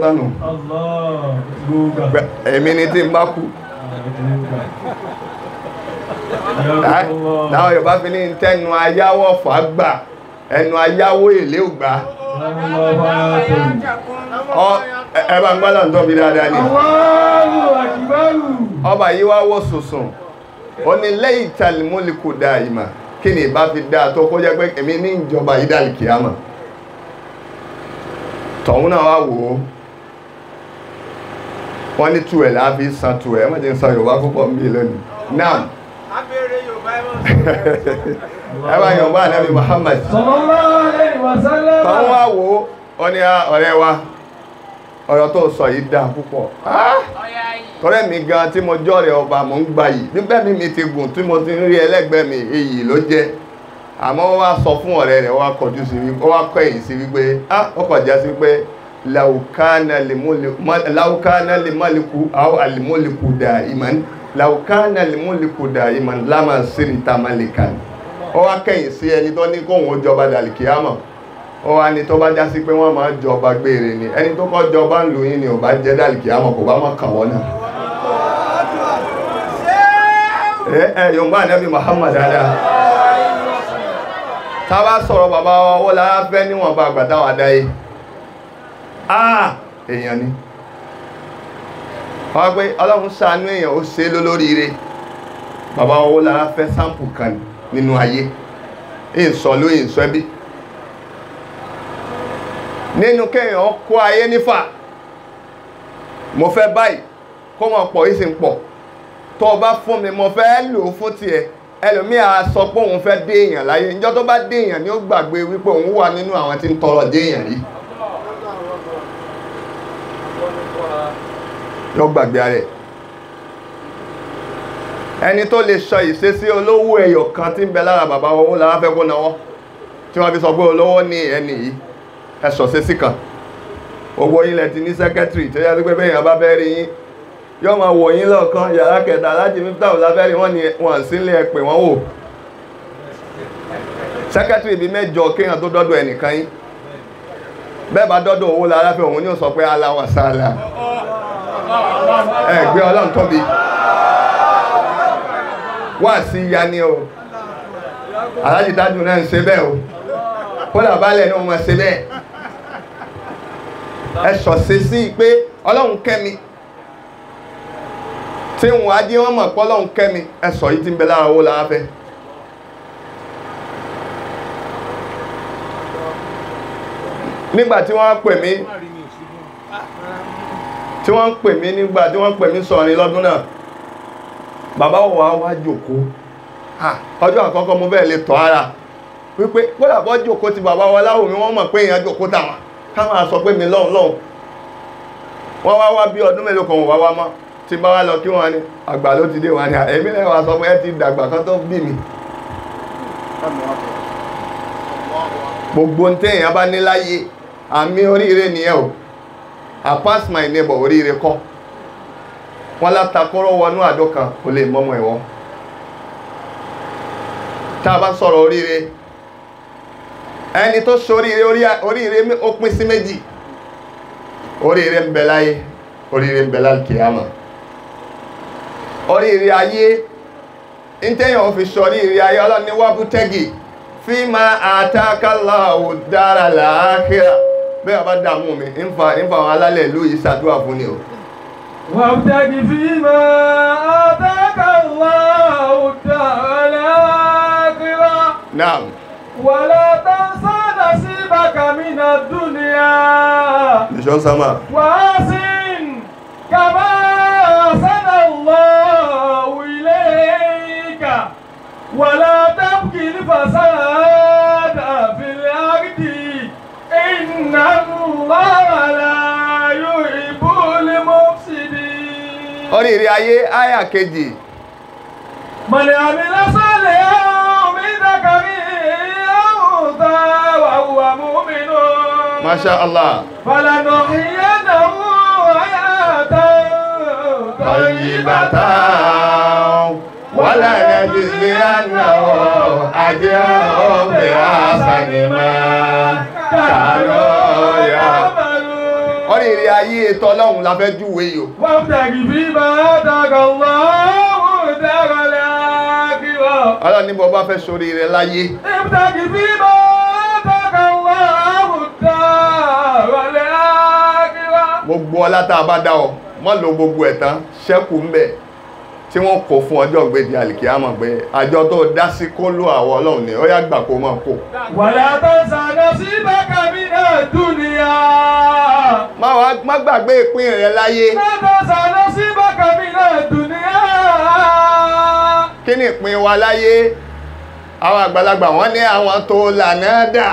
gbogbo èmi ni tí n bá kú. Láwọn Yorùbá fi ní tẹnu ayáwó fà gbà ẹnu ayáwó èlé ò gbà. Ọ- ẹ- bá ń gbọ́dọ̀ ń tóbi dáadáa ni. Ọba yìí wá wó sùsùn ó ní lẹ́yìn tàlímọ́lìkù dá ìmà kí ni ìbá fi dáa tó kó jẹ́ pé èmi ní ìjọba ìdálì kìámà tọ̀hún náà wá wò ó. Wọ́n ní tuẹ̀ láàfi san tuẹ̀ ẹ má jẹ́ sọ Yorùbá púpọ̀ ń bí lónìí. Náà ẹ bá Yorùbá ànábì Muhammad. Sallallahu alaihi wasallam tọ̀hún wá wò ó ó ní "Ah, ọ̀rẹ́ wa ọ̀rọ̀ tó sọ yìí dáa púpọ̀. Ah! tọ́rẹ́ mi gan tí mo jọ́rẹ̀ ọba mo ń gba yìí níbẹ̀ mi mi ti gùn tí mo ti ń rí ẹlẹ́gbẹ́ mi èyí ló jẹ́ àmọ́ wọ́n wá sọ fún ọ̀rẹ́ rẹ̀ wọ́n kọjú sí wípé wọ́n kọ́ èyí sí wípé ah ó kọ̀ já sí pé laukana lè mọ́lìkù àwọn àlìmọ́lìkù dà ìmán laukana lè mọ́lìkù dà ìmán lámà sírí tamalikan ó wá kẹ́yìn sí ẹni tó ní kóhun ó jọba dàlìkìyàmọ̀ ó wá ní tó bá já sí pé wọ́n máa jọba gbére ni. Ẹni tó kọ́ jọba ń lò yín ni ò bá jẹ́ dàlìkìyàmọ̀ kò bá mọ̀ kàn wọ́n náà. Ẹ ẹ yorùbá ànábì muhammad dáadáa tá bá sọ̀rọ̀ bàbá wa wọ́n lára fẹ́ níwọ̀n bá àgbàdá wà dáyé ah èèyàn ni. Wọ́n pé ọlọ́run ṣàánú èèyàn ó ṣe lólóríire. Bàbá wọ́n lára fẹ́ sáǹpù kan nínú ayé. Ìsọ ló ìsọ ẹbí. Nínú kéèyàn kó ayé nífà. Mo fẹ́ báyìí kó mọ̀ pọ̀ ìsìn pọ̀. Tó o bá fún mi mo fẹ́ lò ó fún tiẹ̀ ẹlòmíì á sọ pé òun fẹ́ dé èèyàn láyé. Níjọ́ tó bá dé èèyàn ni ó gbàgbé wípé òun wà nínú àwọn tí ń tọrọ dé èèyàn rí. Yóò gbàgbé rẹ̀ ẹni tó lè sọ ìṣesí olówó ẹyọ kan tí ń bẹ lára bàbá owó lára fẹ́ kó náwó tí wọ́n fi sọ pé olówó ní ẹni yìí. Ẹ sọ sí sí kan. Owó yín lẹ ti ní sẹ́kẹ́tìrì tó yẹ pé bẹ́ẹ̀ yẹn bá fẹ́ rí yín yọ́ ma wò yín lọ́ọ̀kan yàrá kẹta láti fífta ò lábẹ́rí wọ́n ni wọ́n sílé ẹ̀pẹ̀ wọ́n wò. Sẹ́kẹ́tìrì bí mẹ́jọ kéèyàn tó dọ́dọ̀ ẹnìkan yín. Bẹ́ẹ̀ bá dọ́dọ̀ owó lára fẹ́ òun ní ò sọ pé aláwàsálà ẹ gbé ọlọ́run tóbi. Wá sí ya ni o. Aláàjì dájú náà ń ṣe bẹ́ẹ̀ o. Kódà balẹ̀ náà wọ́n ṣe bẹ́ẹ̀. Ẹ sọ̀sẹ̀ sí pé ọlọ́run kẹ́mi tí wọn á jí wọn mọ̀ pọ́lọ́hún kẹ́mi ẹ̀sọ̀ yìí ti ń bẹ lára owó lára fẹ́. Nígbà tí wọ́n pè mí tí wọ́n pè mí nígbà tí wọ́n pè mí sọ̀rin lọ́dún náà bàbá wa wá jòkó ọjọ́ àkọ́kọ́ mo bẹ́ẹ̀ lè tọ́ ara. Wípé kódà bọ́ jòkó ti bàbá wa láwò mi wọ́n mọ̀ pé èèyàn jòkó tàwọn káwọn sọ pé mi lọ́hùn lọ́hùn wọ́n wá wá bí ọdún mélòó kan wọ́n wá wá mọ́ tí bá wá lọ kí wọ́n ní àgbà ló ti dé wọn èmi náà wá sọ pé ẹ ti dàgbà kan tó bí mi. Gbogbo ntẹ́ èèyàn bá ní láyé àmì oríire nìyẹn o. I pass my neighbor oríire kọ́. Wọ́n látakọ́rọ́ wọnú àdó kan kò lè mọ́mọ́ ẹ̀wọ́ tá a bá sọ̀rọ̀ oríire ẹni tó ṣoríire oríire ó pín sí méjì. Oríire ń bẹ láyé oríire ń bẹ lálkìyàmà oríire ayé. Ń tẹ́yàn fi sọrí ayé ọlọ́ni wábútẹ́gì fi ma àtàkàlà ò dára láàkírà bẹ́ẹ̀ bá dààmú mi ń fa àwọn alálẹ̀ ìlú yìí ṣàdúrà fún ni o. Wàbùtàkì fi ma àtàkàlà ò dára láàkírà naam. Wàlá tánṣá nasibaka mina dúnìá ìṣọ́nsámà wàásìn kàbá ọ̀sán الله إليك ولا تبغي الفساد في الأرض إن الله لا يحب المفسدين oríire ayé àyà kejì من عمل صالحا من ذكر أو أنثى وهو مؤمن masha allah فلنحيينه حياة طيبة wala najziyannahu ajrahum bi ahsani ma kanu ya'malun. Orí ìrìn ayé ètò ọlọ́run la fẹ́ júwe yìí o. وابتغ فيما آتاك الله الدار الآخرة Ọlọ́run ní bọ́ bá fẹ́ sórí rẹ láyé. ابتغ فيما آتاك الله الدار الآخرة Gbogbo ọlá tá a bá dá ọ, mọ́ lo gbogbo ẹ̀ tán ṣẹ́kù ń bẹ̀ tí wọ́n kó fún ọjọ́ gbèdì àlìkíyàmọ̀ pé àjọ tó dá sí kó ló àwọ̀ ọlọ́run ni ó yá gbà kó mọ̀ kó. wàlá tó sànà sí bẹ́ẹ̀kà mi náà dúnìyà. má wàá má gbàgbé ìpín rẹ láyé. wàlá tó sànà sí bẹ́ẹ̀kà mi náà dúnìyà. kí ni ìpín wa láyé àwọn àgbàlagbà wọn ní àwọn tó lànà dà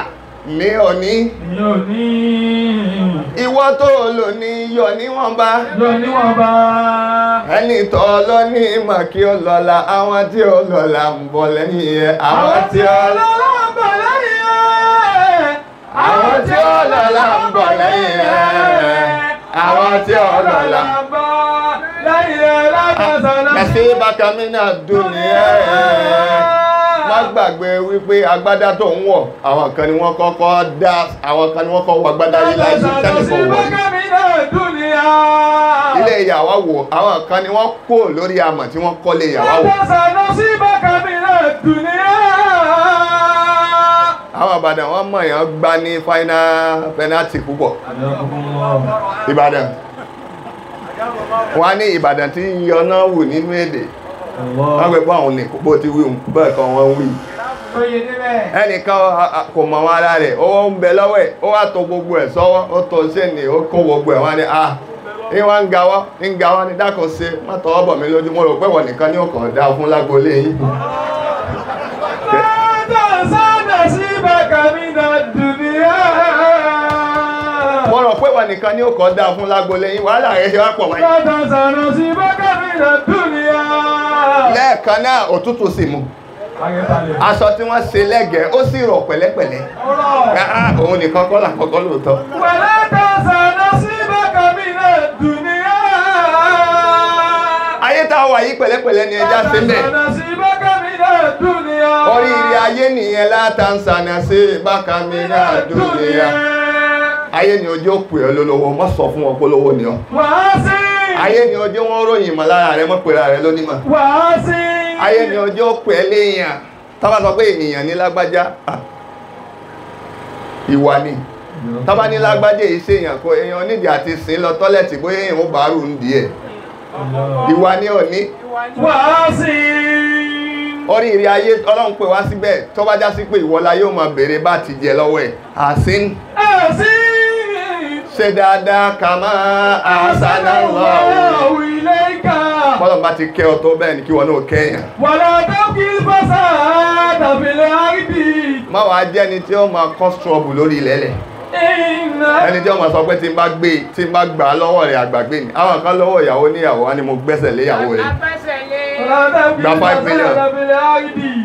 ní òní. Yóní Ìwọ tó lò ní yọ níwọ̀nba. Ẹni tó lọ ní ìmọ̀ kí ó lọ́la, àwọn tí ó lọ́la ń bọ̀ lẹ́yìn ẹ̀. Àwọn tí ó lọ́la lọ́lọ́bọ̀ lẹ́yìn ẹ̀ Àwọn tí ó lọ́la ń bọ̀ lẹ́yìn ẹ̀. Àwọn tí ó lọ́la. ń bọ̀ lẹ́yìn ẹ̀ látọ̀sán Kẹ̀sí bákàmí náà dùn ní ẹ̀. Má gbàgbé wípé agbádá tó ń wọ̀, àwọn kan ni wọ́n kọ́kọ́ dá, àwọn kan ni wọ́n kọ́ wọ agbádá yìí láìsí tẹ́lifọ̀ wọ̀. Ilé ìyàwó wò, àwọn kan ni wọ́n kó lórí amọ̀ tí wọ́n kọ́ lé ìyàwó wò. Àwọn Ìbàdàn wọ́n mọ̀ èèyàn gbá ní final penalty púpọ̀. Ìbàdàn. Wọ́n á ní Ìbàdàn tí ń yọná wù nínú èdè. Wọ́n pẹ̀ pọ́ àwọn ní bó ti wí bẹ́ẹ̀ kan wọ́n wí. Ẹnìkan a- a- kò mọ̀ wọn ara rẹ̀, owó ń bẹ lọ́wọ́ ẹ̀, ó wá tó gbogbo ẹ̀ sọ́wọ́, ó tó ṣe ní ó kó gbogbo ẹ̀ wọ́n ní à. Ní wọ́n ń gawọ́, ń gawọ́ ní dákun ṣe, má tọwọ́ bọ̀ mí lójú, mo rò pé wọ́n nìkan ní ọkàn dá fún lágbolé yín mo rò pé wọn nìkan ni ó kọ́ dáa fún lágbolé yín wàhálà rẹ̀ ṣe wá pọ̀ wáyé. látàzànà sí bákàbí rẹ̀ dúnìyà. lẹ́ẹ̀kan náà òtútù sì mú aṣọ tí wọ́n ṣe lẹ́gẹ̀ẹ́ ó sì rọ̀ pẹ̀lẹ́pẹ̀lẹ́ òun nìkan kọ́ làkọ́kọ́ lóòótọ́. pẹ̀lẹ́ tẹ̀sánná sí bákàbí rẹ̀ dúnìyà. ayé tá a wà yí pẹ̀lẹ́pẹ̀lẹ́ ni ẹja ṣe bẹ́ẹ̀. tẹ̀sánná sí bákàbí rẹ̀ dúnìyà. oríire ayé nìyẹn látàǹsánná sí bákàbí rẹ̀ dúnìyà ayé ni ojú òpè ẹ lólówó mọ́ sọ fún wọn polówó ni ọ. wàá sí. ayé ni ojú wọn ròyìn mọ́ lára rẹ mọ́ pera rẹ lónímọ̀. wàá sí. ayé ni ojú òpè ẹ léèyàn tábà sọ pé ènìyàn ní lágbájá ìwà ni tábà ní lágbájá èyí ṣe èèyàn kó èèyàn nídìí àti sìn lọ tọ́lẹ̀tì bóyá èèyàn ó bàárù ń di ẹ̀ ìwà ni ò ní. wàá sí orí ìrì ayé ọlọ́run pè wá síbẹ̀ tó sí pé ìwọ́lá yóò máa bèèrè bá ti jẹ lọ́wọ́ ẹ̀ àsín. àsín ṣe dáadáa kà máa àṣàlá lọ òun ilé ìka. bọ́lá bá ti kẹ́ ọ tó bẹ́ẹ̀ ni kí wọn náà kẹ́yàn. wàlá tó kí fásá tàbílẹ̀ àrídì. má wàá jẹ́ ni tí ó máa kọ́ strọ́bù lórí ilẹ̀ lẹ̀. Ẹni tí ọmọ sọ pé tí n bá gbé tí n bá gbà á lọ́wọ́ rẹ̀ àgbàgbé ni àwọn kan lọ́wọ́ ìyàwó níyàwó á ní mo gbẹ́sẹ̀ lé ìyàwó rẹ̀. Gba five million.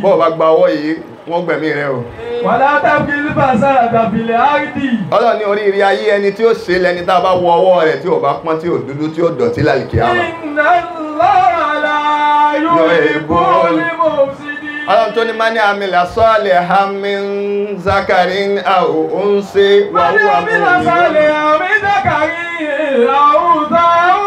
bọ́ọ̀ bá gba owó yìí wọ́n gbẹ̀mí rẹ o. wàlá tábí lífàṣà àgbàbìlẹ̀ áìdì. ọlọ́run ní oríire ayé ẹni tí ó ṣe lẹni tá a bá wọ ọwọ́ rẹ̀ tí ò bá pọ́n tí ò dúdú tí ò dọ̀tí lálìkì àmà. iná lọ́rọ̀lá yóò èbó límọ̀ òsìdí. ọlọ́run tó ní máa ní amílà sọ́ọ̀lẹ̀ hamin zakarin àwọn òun ṣe wàhùwà mú mi. wọ́n ní amílà hamin zakarin àwọn òun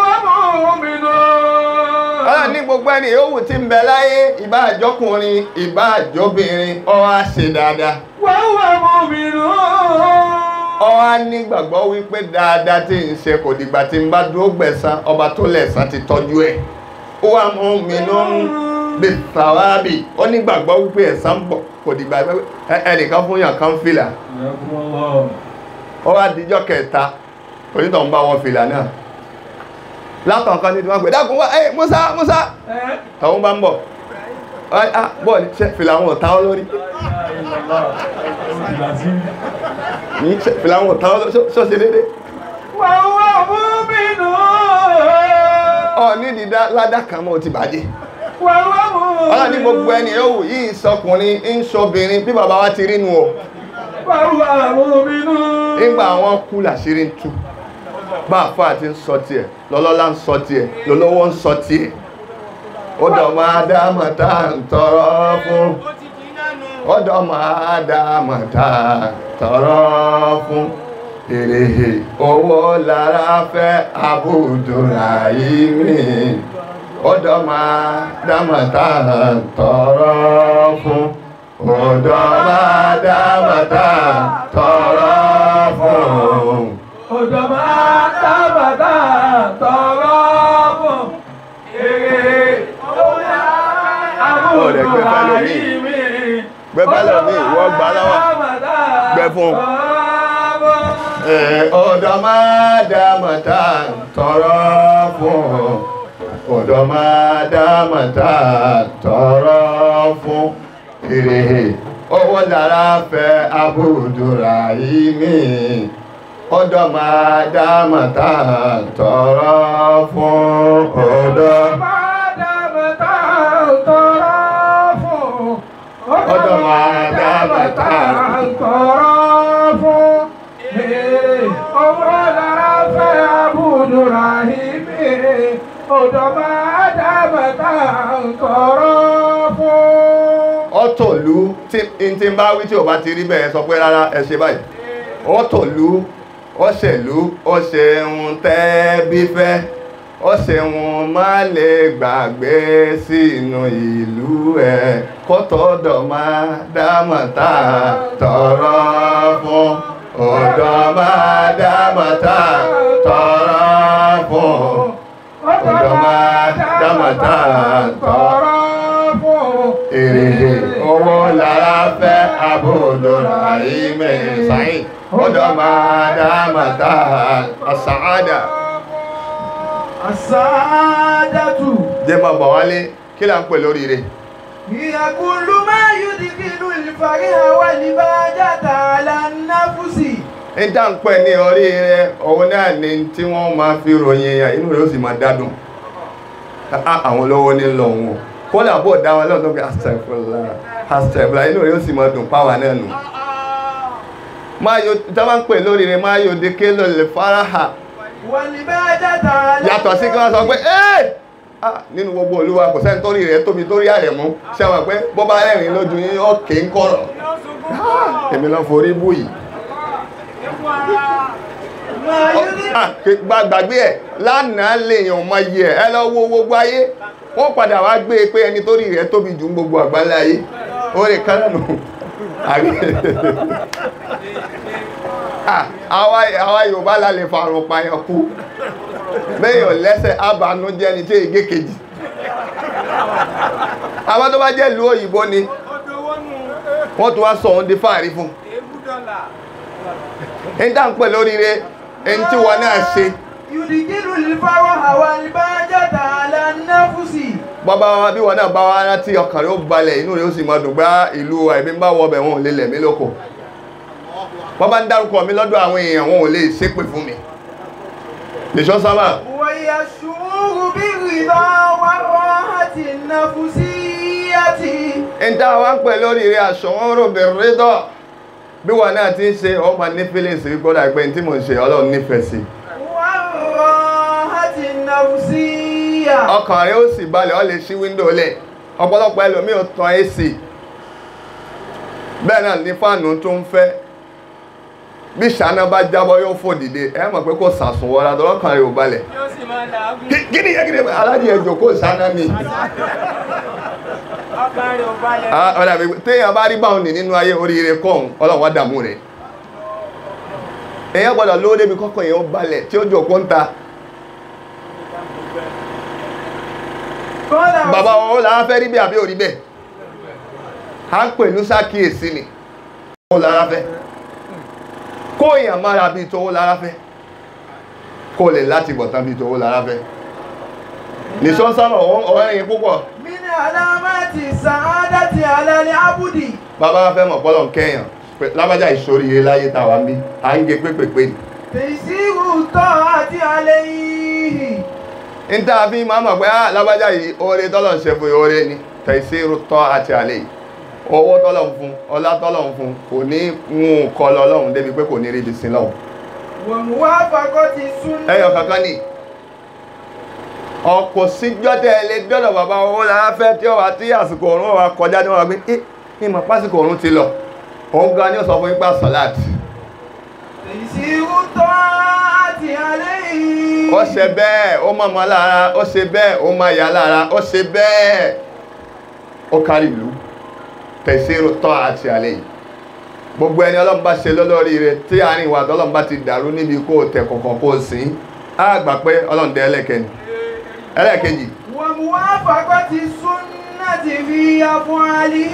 ọlọ́run ní gbogbo ẹni yóò wù tí ń bẹ láyé ìbá àjọkùnrin ìbá àjọbìnrin ọwá ṣe dáadáa. wọ́n wà mú mi rú. ọwá nígbàgbọ́ wípé dáadáa tí ń ṣe kò dìgbà tí ń bá dúró gbẹ̀san ọba tó lẹ̀san ti tọ́jú ẹ̀. ó wà mú mi lọ́rùn bí tàwábì ó nígbàgbọ́ wípé ẹ̀san bọ̀ kò dìgbà ẹnìkan fún yàn kan fìlà. ọwá dijọ́ kẹta onítọ̀ ń bá wọn fìlà náà látàn kan ní ìdíwọ́n pẹ̀ dákun wá ẹ Musa Musa. Tọ̀hún bá ń bọ̀. Ah, bọ̀ ní fìlà àwọn ọ̀tá olórí ní fìlà àwọn ọ̀tá olórí ṣọ́ṣe lédè wọ́n wọ́n mú mi nù ọ́ ní dídá ládàkàn mọ́ ti bàjẹ́. Ọ̀rọ̀ ní gbogbo ẹni yóò wù yìí sọkùnrin ń sọbìnrin bí bàbá wa ti rí nu ọ̀ nígbà àwọn kú làṣírí ń tú bá àfáà ti ń sọ tiẹ̀ lọ́lọ́lá ń sọ tiẹ̀ lọ́lọ́wọ́ ń sọ tiẹ̀. Ọ̀dọ̀ máa dá mọ̀tá ń tọrọ fún. Ń tọrọ fún. Èrè owó lára fẹ́ dá mọ̀tá ń tọrọ fún. Ń tọrọ Gbẹ́fẹ́ lómi, ìwọ gbà lọ́wọ́. Gbẹ́ fún. Eh, ọ̀dọ̀ máa dá mọ̀tá ń tọrọ fún ọ̀dọ̀ máa dá mọ̀tá ń tọrọ fún èrè owó lára fẹ́ Abudurahimi ọ̀dọ̀ máa dá mọ̀tá ń tọrọ fún ọ̀dọ̀ Ọ̀dọ̀ máa dábàtà tọrọ fún owó lára fẹ́ Abudurahimi ọ̀dọ̀ máa dábàtà tọrọ fún. ọ̀tọ̀lú tí n bá wí tí ò bá ti rí bẹ́ẹ̀ sọ pé rárá ẹ ṣe báyìí ọ̀tọ̀lú ọ̀ṣẹ̀lú ọ̀ṣẹ̀hun tẹ́bí fẹ́ ọ̀ṣẹ̀hun má lè gbàgbé sínú ìlú ẹ̀. Kọ́tọ̀ọ̀dọ̀ máa dámọ̀tà tọrọ fún. Ọ̀dọ̀ máa dámọ̀tà tọrọ fún. Ọ̀dọ̀ máa dámọ̀tà tọrọ èrè owó lára fẹ́ Abudurahimi sáyìn ọ̀dọ̀ máa dámọ̀tà àsáàdà Àsáádàtù. jẹ́ máa bọ̀ wálé kí là ń pè lórí rẹ̀ Ìyàkùnlú máa yóò di kìlú ìfàrí àwà níbà játa aláǹnáfúsì. ń dá ń pè ní orí rẹ̀ òun náà ni tí wọ́n máa fi ròyìn èèyàn inú rẹ̀ ó sì máa dádùn Ah, àwọn olówó ní lọ wọn kọ́lá bó dá wọn lọ́dún pé astagfirullah astagfirullah inú rẹ̀ ó sì máa dùn páwà náà nù máa yóò tá bá ń pè lórí rẹ̀ máa Wà níbà játa aláǹnáfúsì. Yàtọ̀ sí kí wọ́n sọ pé ẹ́ ah nínú gbogbo olúwa kò sẹ́ni tó rí rẹ̀ tóbi tó rí àrẹ̀ mú. Ṣe wọ́n pé bọ́ bá rẹ̀rìn lójú yín ọ̀kẹ́ ń kọ̀rọ̀? Èmi lọ forí bù yìí. Gbàgbé ẹ̀. Lánàá lèèyàn mọ iye ẹ̀. Ẹ lọ wo gbogbo ayé. Wọ́n padà wá gbé e pé ẹni tó rí rẹ̀ tóbi jù gbogbo àgbáńlá ayé. Ó lè kán nù àwa àwa Yorùbá la lè farun payàn kú. Bẹ́ẹ̀yàn lẹ́sẹ̀ abanújẹ́ ni tí ègé kejì. Àwọn tó bá jẹ́ ìlú òyìnbó ni wọ́n tún wá sọ òun di fáàrí fún. Ń dá ń pẹ̀ lóríire ẹni tí wọ́n náà ṣe. Yùdìkìlù ìfàrí àwà níbà játa aláǹnáfúsì. bọ́bá wa bí wọ́n náà bá wá rántí ọkàn rẹ̀ ó balẹ̀ inú rẹ̀ ó sì máa dùn gbá ìlú àìbí ń bá wọ ọbẹ̀ wọn ò lè lẹ̀ mí lóko wọ́n bá ń dárúkọ mi lọ́dọ̀ àwọn èèyàn wọn ò lè ṣépè fún mi lèṣọ́ sábà. wòye ṣùúrù bí rìbá wà wá àti ìnáfù sí àti. ń tá a wá ń pè lórí rẹ àṣọwọ́n rògbè rédọ̀ bí wọn náà ti ń ṣe ọmọ ní feelings rí gbọ́dọ̀ àgbẹ̀ tí mò ń ṣe ọlọ́run nífẹ̀ẹ́ sí. wà wá àti ìnáfù sí à. ọkàn rẹ ó sì balẹ̀ ọ lè ṣí wíńdò lẹ̀ ọ̀pọ̀lọpọ̀ ẹlòmíì ò tan AC bẹ́ẹ̀ náà ní fáànù tó ń fẹ́ bí sànà bá jábọ́ yóò fò dìde. Ẹ mọ̀ pé kò sàsùn wọra lọ́rọ̀ kan yóò balẹ̀. Kí ni yẹ́kìnrin aláàjì ẹ̀jọ̀ kò sànà mi. téèyàn bá rí báwọn ní nínú ayé oríire kọ́ọ̀hún ọlọ́run dààmú rẹ̀. Èèyàn gbọ́dọ̀ lówó débi kọ́kọ́ yẹn ó balẹ̀ tí ó jò kó ń ta. bàbá wọn làá fẹ́ rí bẹ́ẹ̀ àbí òrí bẹ́ẹ̀? À ń pè ní sákìyèsí ni. Wọn làá fẹ́ kó èèyàn mára bíi tówó lára fẹ́ kó lè láti bọ̀ tán bíi tówó lára fẹ́ ní sọ́nsánmọ̀ ọ̀rẹ́ yẹn púpọ̀. mi ní alámàtì sàádà ti alẹ́ ní abudi. bàbá fẹ́ mọ̀ bọ́lọ̀ kẹ́yàn lábájá ìṣòrí yẹn láyé tá a wà ń à ń ge pépèpé ni. ìwùtọ́ àti alẹ́ yìí. ń tá fi máa mọ̀ pé ah, lábájá yìí oore tọ́lọ̀ ṣe fún oore ni tèsí ìwùtọ́ àti alẹ́ yìí owó tọ́lọ́hun fún ọlá tọ́lọ́hun fún kò ní ń kọ́ lọ́lọ́hun débi pé kò ní rí ibi sin lọ́hun. wọ́n wá fakọ́ ti sún. ẹyọ kankan ni ọkọ̀ síjọ́ tẹ́ ẹ lè dọ́dọ̀ bàbá owó lára fẹ́ tí ó wà tí àsìkò òórùn wa kọjá ní wọn gbé ẹ ẹ mọ̀ pásìkò òórùn ti lọ òun gan ni ó sọ fún yín pa salad. èyí sí wútọ́ àti alẹ́ yìí ó ṣe bẹ́ẹ̀ ó mọ́ lára ó ṣe bẹ́ẹ̀ ó mọ́ ìyá lára ó ṣe bẹ́ẹ̀ ó kárí ìlú tẹ̀síru tọ́ àti àlẹ́ yìí gbogbo ẹni ọlọ́run bá ṣe lọ́lọ́rí rẹ tí àárín ìwà àtọ́lọ́run bá ti dàrú níbi kó o tẹ̀ kọ̀ọ̀kan kó o sìn á gbà pé ọlọ́run dẹ ẹlẹ́kẹ̀ni ẹlẹ́kẹ̀jì. wọ́n mú wá ti sún láti fi afún àlè.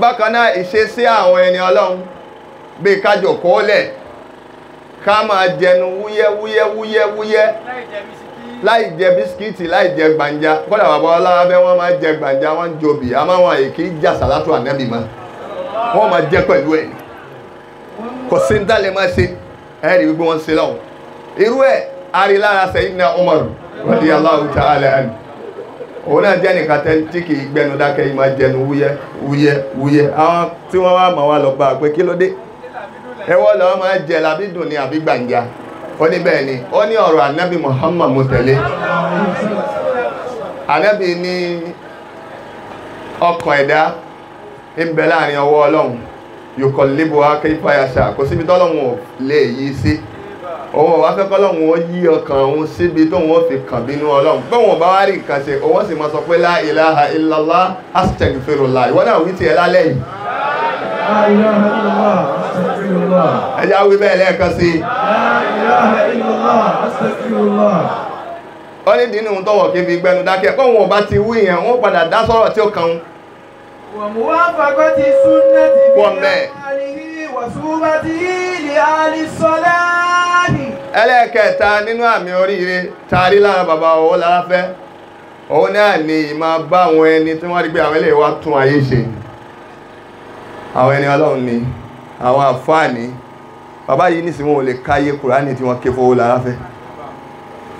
bákan náà ìṣesí àwọn ẹni ọlọ́run bí kájọ kọ́ọ́lẹ̀ ká máa jẹnu wúyẹ́wúyẹ́wúyẹ́wúyẹ́ láì jẹ́ bí láì jẹ bisikíìtì láì jẹ gbàǹjà. Kọ́dà bàbá ọlọ́wọ́ wọ́n máa jẹ gbàǹjà wọ́n ń jobì àmọ́ àwọn èkì jà sàlátù ànábì mọ́. Wọ́n máa jẹ pẹ̀lú ẹ̀. Kò sí ní dálé máa ṣe. Ẹ̀rí wípé wọ́n ṣe lọ́wọ́ irú ẹ̀ arilára Sayyidina Umar radiyallahu ta'ala anhu. Òun náà jẹ́ nìkan tẹ́ tí kì í gbẹnu dákẹ́ yìí máa jẹnu wúyẹ́ wúyẹ́ wúyẹ́. Àwọn tí wọ́n wá mọ̀ wá lọ a pé kí ló dé? Ẹwọ́ lọ́wọ́ máa jẹ làbídùn ní àbí gbàǹjà ó ní bẹ́ẹ̀ ni ó ní ọ̀rọ̀ anábì Muhammad mo tẹ̀lé. Anábì ní ọkàn ẹ̀dá ń bẹ láàárín ọwọ́ ọlọ́run. Yòókọ̀ lébo akẹ́ ìfàyàṣà kò síbi tọ́lọ́run ò lè yí sí. Òun wá fẹ́ kọ́lọ́hún ó yí ọkàn òun síbi tóun ó fi kàn bínú ọlọ́run. Bóun bá wá rí nǹkan ṣe òun sì máa sọ pé la ilaha illallah astaghfirullah. Ìwọ náà wí tiẹ̀ lálẹ́ yìí astaghfirullah. ẹja wí bẹ́ẹ̀ lẹ́ẹ̀kan sí i. la ilaha illallah astaghfirullah. ó ní dínú tọwọ̀ kí n fi gbẹnu dákẹ́ kó wọn ò bá ti wí yẹn wọn padà dá sọ̀rọ̀ tí ó kàn ń. wàmú wá fagbọ́ ti sunnati ẹlẹ́ẹ̀kẹta nínú àmì oríire taari lára bàbá òwò lára fẹ́ òun náà ni ìmá bá àwọn ẹni tí wọ́n rí pé àwọn ilé wa tún ayé ṣe àwọn ẹni ọlọ́run ni àwọn àfáàní bàbá yìí nísìnyí wọn ò lè káyé kùránì tí wọ́n ké fowó láráfẹ́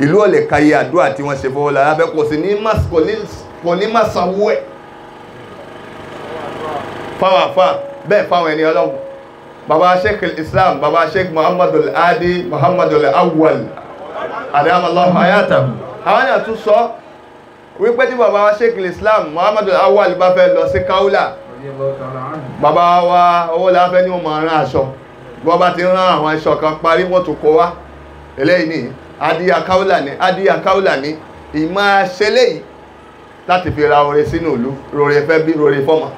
ìlú ò lè káyé àdúrà tí wọ́n ṣe fowó láráfẹ́ kò sí ní kò ní má sanwó ẹ̀. Fáwọn àfáà bẹ́ẹ̀ fáwọn ẹni ọlọ́run. Baba sheikh islam baba sheikh muhammadu al-adi muhammadu al-awwal adamallahu hayatahu. Àwọn náà tún sọ wípé tí baba sheikh islam muhammadu al-awwal bá fẹ́ lọ sí kaula baba wa owó láfẹ́ ní máa rán aṣọ. Wọ́n bá ti rán àwọn aṣọ kan parí wọ́n tún kó wá. Eléyìí ní adíyà kaula ní adíyà kaula ní ìmọ̀ ṣẹlẹ̀ láti fi ra oore sínú ìlú rore fẹ́ bí rore fọ́mọ.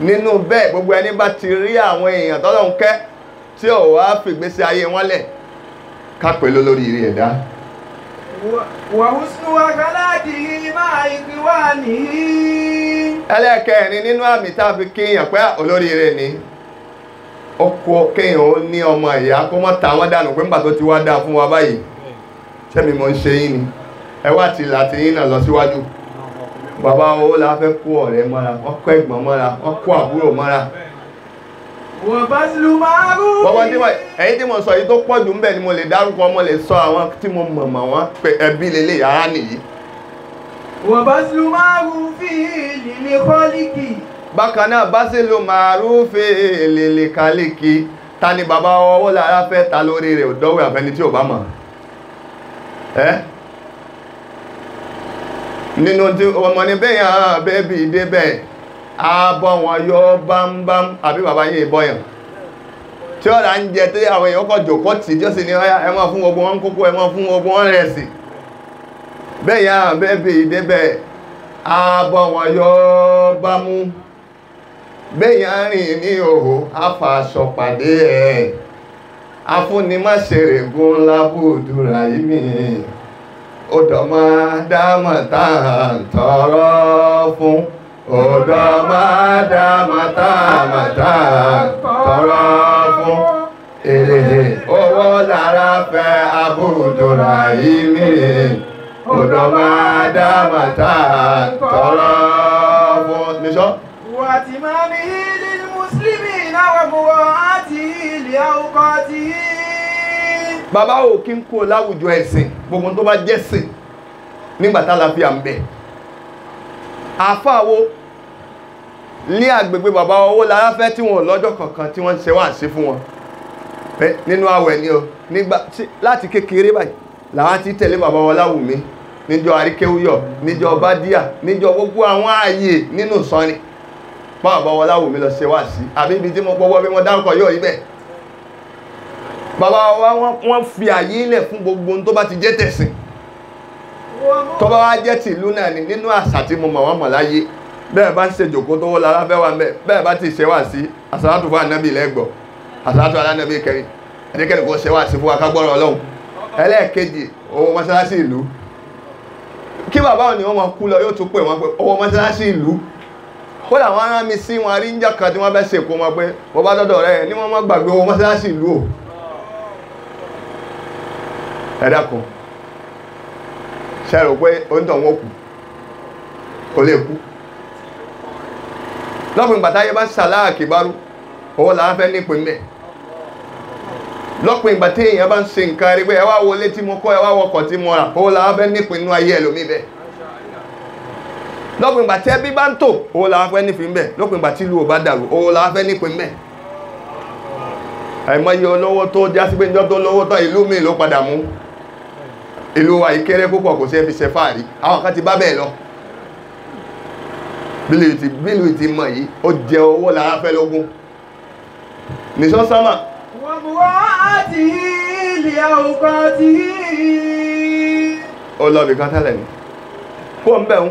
Nínú bẹ́ẹ̀ gbogbo ẹni bá ti rí àwọn èèyàn tọ́lọ́run kẹ́ tí ò wá fìgbésí ayé wọn lẹ̀ kápẹ́ lólórí rí ẹ̀dá wàhùsùn wàkàlàdì máa ìgbìwà ní. ẹlẹ́ẹ̀kẹ́rin nínú àmì tá a fi kíyàn pé olóríire ni ó kéèyàn ó ní ọmọ ìyá kó mọ́ ta wọ́n dànù pé nígbà tó ti wá dáa fún wa báyìí sẹ́mi mo ń ṣe yín ni ẹ wá ti là ti yín náà lọ síwájú bàbá owó la fẹ́ kó ọ̀rẹ́ mọ́ra wọ́n ẹ̀gbọ́n mọ́ra wọ́n àbúrò mọ́ra. Bọ́bá tí mo ẹ̀yìn tí mo sọ yìí tó pọ̀ jù ń bẹ̀ ni mo lè dárúkọ mo lè sọ àwọn tí mo mọ̀ mọ̀ wọ́n pé ẹbí lélẹ̀ yàrá nìyí. Wọ́n bá sí lu márùn-ún fi ìdílé kọ́líkì. Bákan náà bá sí lu márùn-ún fi ìlèlè kálíkì. Ta ni bàbá ọwọ́ lára fẹ́ ta lórí rẹ̀ òdọ́wẹ́ àfẹni tí ò bá mọ̀. Nínú ọmọ ní bẹ́ẹ̀ yàn án bẹ́ẹ̀ bí débẹ̀ ààbọ̀ wọn yọ bámbám àbí bàbá yìí bọ́yàn tí ọ̀rà ń jẹ tí àwọn èèyàn kọ̀ jòkó tì tí ó sì ní ọyá ẹ máa fún gbogbo wọn kókó ẹ máa fún gbogbo wọn rẹ̀ sí bẹ́yàn án bẹ́ẹ̀bì débẹ̀. Ààbọ̀ wọn yọ bámú bẹ́yàn rìn ní òhò afàṣọ pàdé ẹ̀. Afúnimáṣẹ̀rẹ̀gùn lábùdúrà mi ọ̀dọ̀ máa dámọ̀ táà tọrọ fún ọ̀dọ́ mádámátá mátá tọrọ fún èrè owó lára fẹ́ abúdúrà ìmì ọ̀dọ́ mádámátá tọrọ fún níṣọ́. wà á ti máa mi ilé mùsùlùmí náà wọ́n àti ilé ọkọ̀ ti. bàbá ò kí ń kó láwùjọ ẹ̀sìn gbogbo tó bá jẹ́sìn nígbà tá a la fi à ń bẹ̀ àfáàwó ní àgbègbè bàbá owó lára fẹ́ tí wọn lọ́jọ́ kankan tí wọ́n ń ṣe wá sí fún wọn. Nínú àwẹ̀ ni o. Nígbà láti kékeré báyìí làwọn ti tẹ̀lé bàbá wa láwùmí níjọ àríkéwúyọ̀ níjọ bádíà níjọ gbogbo àwọn ààyè nínú sọ́ni bàbá wa láwùmí lọ ṣe wá sí àbí ibi tí mo pọ́wọ́ bí wọ́n dárúkọ yóò rí bẹ́ẹ̀. Bàbá wa wọ́n- wọ́n fi àyè ilẹ̀ fún gbogbo ohun tó bá ti jẹ́ tẹ̀sìn tó bá wá jẹ́ tìlú náà ni nínú àṣà tí mo mọ̀ wọ́n mọ̀ láyé. Bẹ́ẹ̀ bá ń ṣe jòkó tó wó lára fẹ́ wà mẹ́ bẹ́ẹ̀ bá ti ṣe wá sí àsàlátù fún ànábì lẹ́gbọ̀ àsàlátù alánàbì kẹrin. Ẹnikẹ́ni kò ṣe wá sí fún akágbọ́rọ̀ ọlọ́run. Ẹlẹ́ẹ̀kejì owó mọ́ṣáláṣí ìlú. Kí bàbá òní wọn máa kú lọ yóò tún pè wọn pé owó mọ́ṣáláṣí ìlú. Kódà wọn rán mi sí wọn rí ń jà kan tí wọ́n fẹ́ ṣèkó wọn pé wọ́n bá dọ́dọ̀ rẹ̀ ní wọ́n má gbàgbé owó mọ́ṣáláṣí ìlú o. Ẹ dákun ṣe rò pé oúnjẹ wọn kù? Kò lè kú. Lọ́pìn ìgbà táyé bá ṣàlá àkìbárú owó làwọn fẹ́ nípìn mẹ́ lọ́pìn ìgbà tí èèyàn bá ń ṣe nǹkan rí pé ẹ wá wọlé tí mo kọ́ ẹ wá wọkọ̀ tí mo rà owó làwọn fẹ́ nípìn inú ayé ẹlòmí bẹ́ẹ̀. Lọ́pìn ìgbà tí ẹbí bá ń tò owó làwọn fẹ́ nípìn bẹ́ẹ̀. Lọ́pìn ìgbà tí ìlú ò bá dàrú owó làwọn fẹ́ nípìn bẹ́ẹ̀. Àìmọye olówó tó jásí pé níjọ́ tó lówó tán ìlú mi ló padà mú ìlú wa ìkéré púpọ̀ kò sí ẹbí sẹfáàrí àwọn kan ti bá bẹ́ẹ̀ lọ. Bílù ti mọ̀ yìí ó jẹ owó lára fẹ́ lógún. Nìṣọ́ sámà wọ́n bú wá àti ilẹ̀ ọkọ̀ tí ó lọ́bì kan tẹ́lẹ̀ ní kó ń bẹ̀ ń.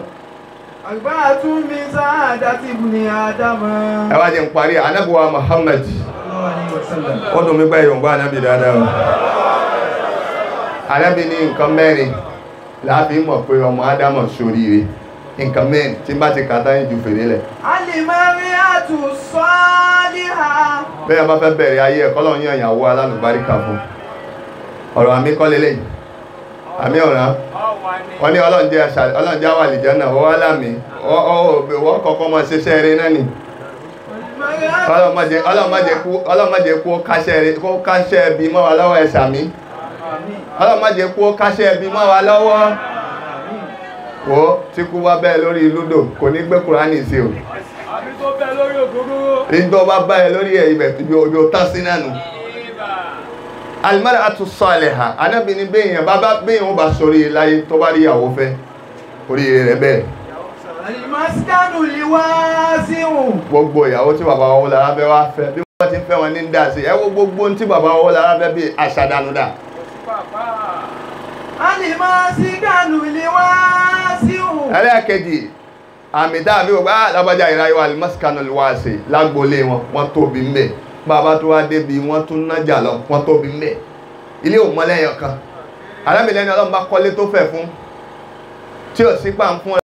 Àgbà tún mi sáàdá ti bù ní àdámọ́ ẹ wá jẹ́ ń parí. Anábùwà Muhammad. Wọ́n tún mi gbẹ́ yorùbá anábì dáadáa anábì ní nǹkan mẹ́rin láàfin mọ̀ pé ọmọ ádámọ̀ ṣoríire. Nǹkan mẹ́rin tí bá ti kàtá yín ju fèrè lẹ̀. a lè máa rí àtù sọ́ọ́lìhà. bẹ́ẹ̀ bá fẹ́ bẹ̀rẹ̀ ayé ẹ̀kọ́ lọ́wọ́ yín ìyàwó alálùbáríkà fún. Ọ̀rọ̀ àmì kọ́ lélẹ́yìn àmì ọ̀ràn. Wọ́n ní ọlọ́run jẹ́ wà lìjẹ́ náà wọ́n wá lámì. Wọ́n kọ́kọ́ mọ́ ṣiṣẹ́ eré náà nì ọlọ́run má jẹ́ kó káṣẹ́ ẹbí mọ́ lọ́wọ́ ẹ̀ṣàmí ọlọ́run má jẹ́ kó káṣẹ́ ẹbí mọ́ wa lọ́wọ́. Kó tí kú wá bẹ́ẹ̀ lórí lúdò kò ní gbé kúránì sí o. Ìgbọ́ bá bá ẹ lórí ẹ̀ ibẹ̀ ibi òjò tán sí náà nù. Alimari atu saliha anabi ni bẹ́yìn bàbá bẹ́yìn ó bá sọrí láyé tó bá rí ìyàwó fẹ́ oríire rẹ̀ bẹ́ẹ̀. Alimasikanu liwa síhùn gbogbo ìyàwó tí bàbá wọn lára fẹ́ wá fẹ́ bí wọ́n ti fẹ́ wọn ní dá sí ẹ wo gbogbo ohun tí bàbá wọn lára fẹ́ bí àṣàdánù dáa ẹlẹ́ẹ̀kejì àmì dáàbí gbogbo alábájá ìráyọ alimasikanu wáṣẹ lágbólé wọn wọ́n tóbi ń bẹ̀. Bàbá tó wá débi wọ́n tún nájà lọ wọ́n tóbi ń bẹ̀. Ilé ò mọ́lẹ́yìn kan. Alábìlẹ́ni ọlọ́run bá kọ́lé tó fẹ̀ fún tí ò sí pà ń fún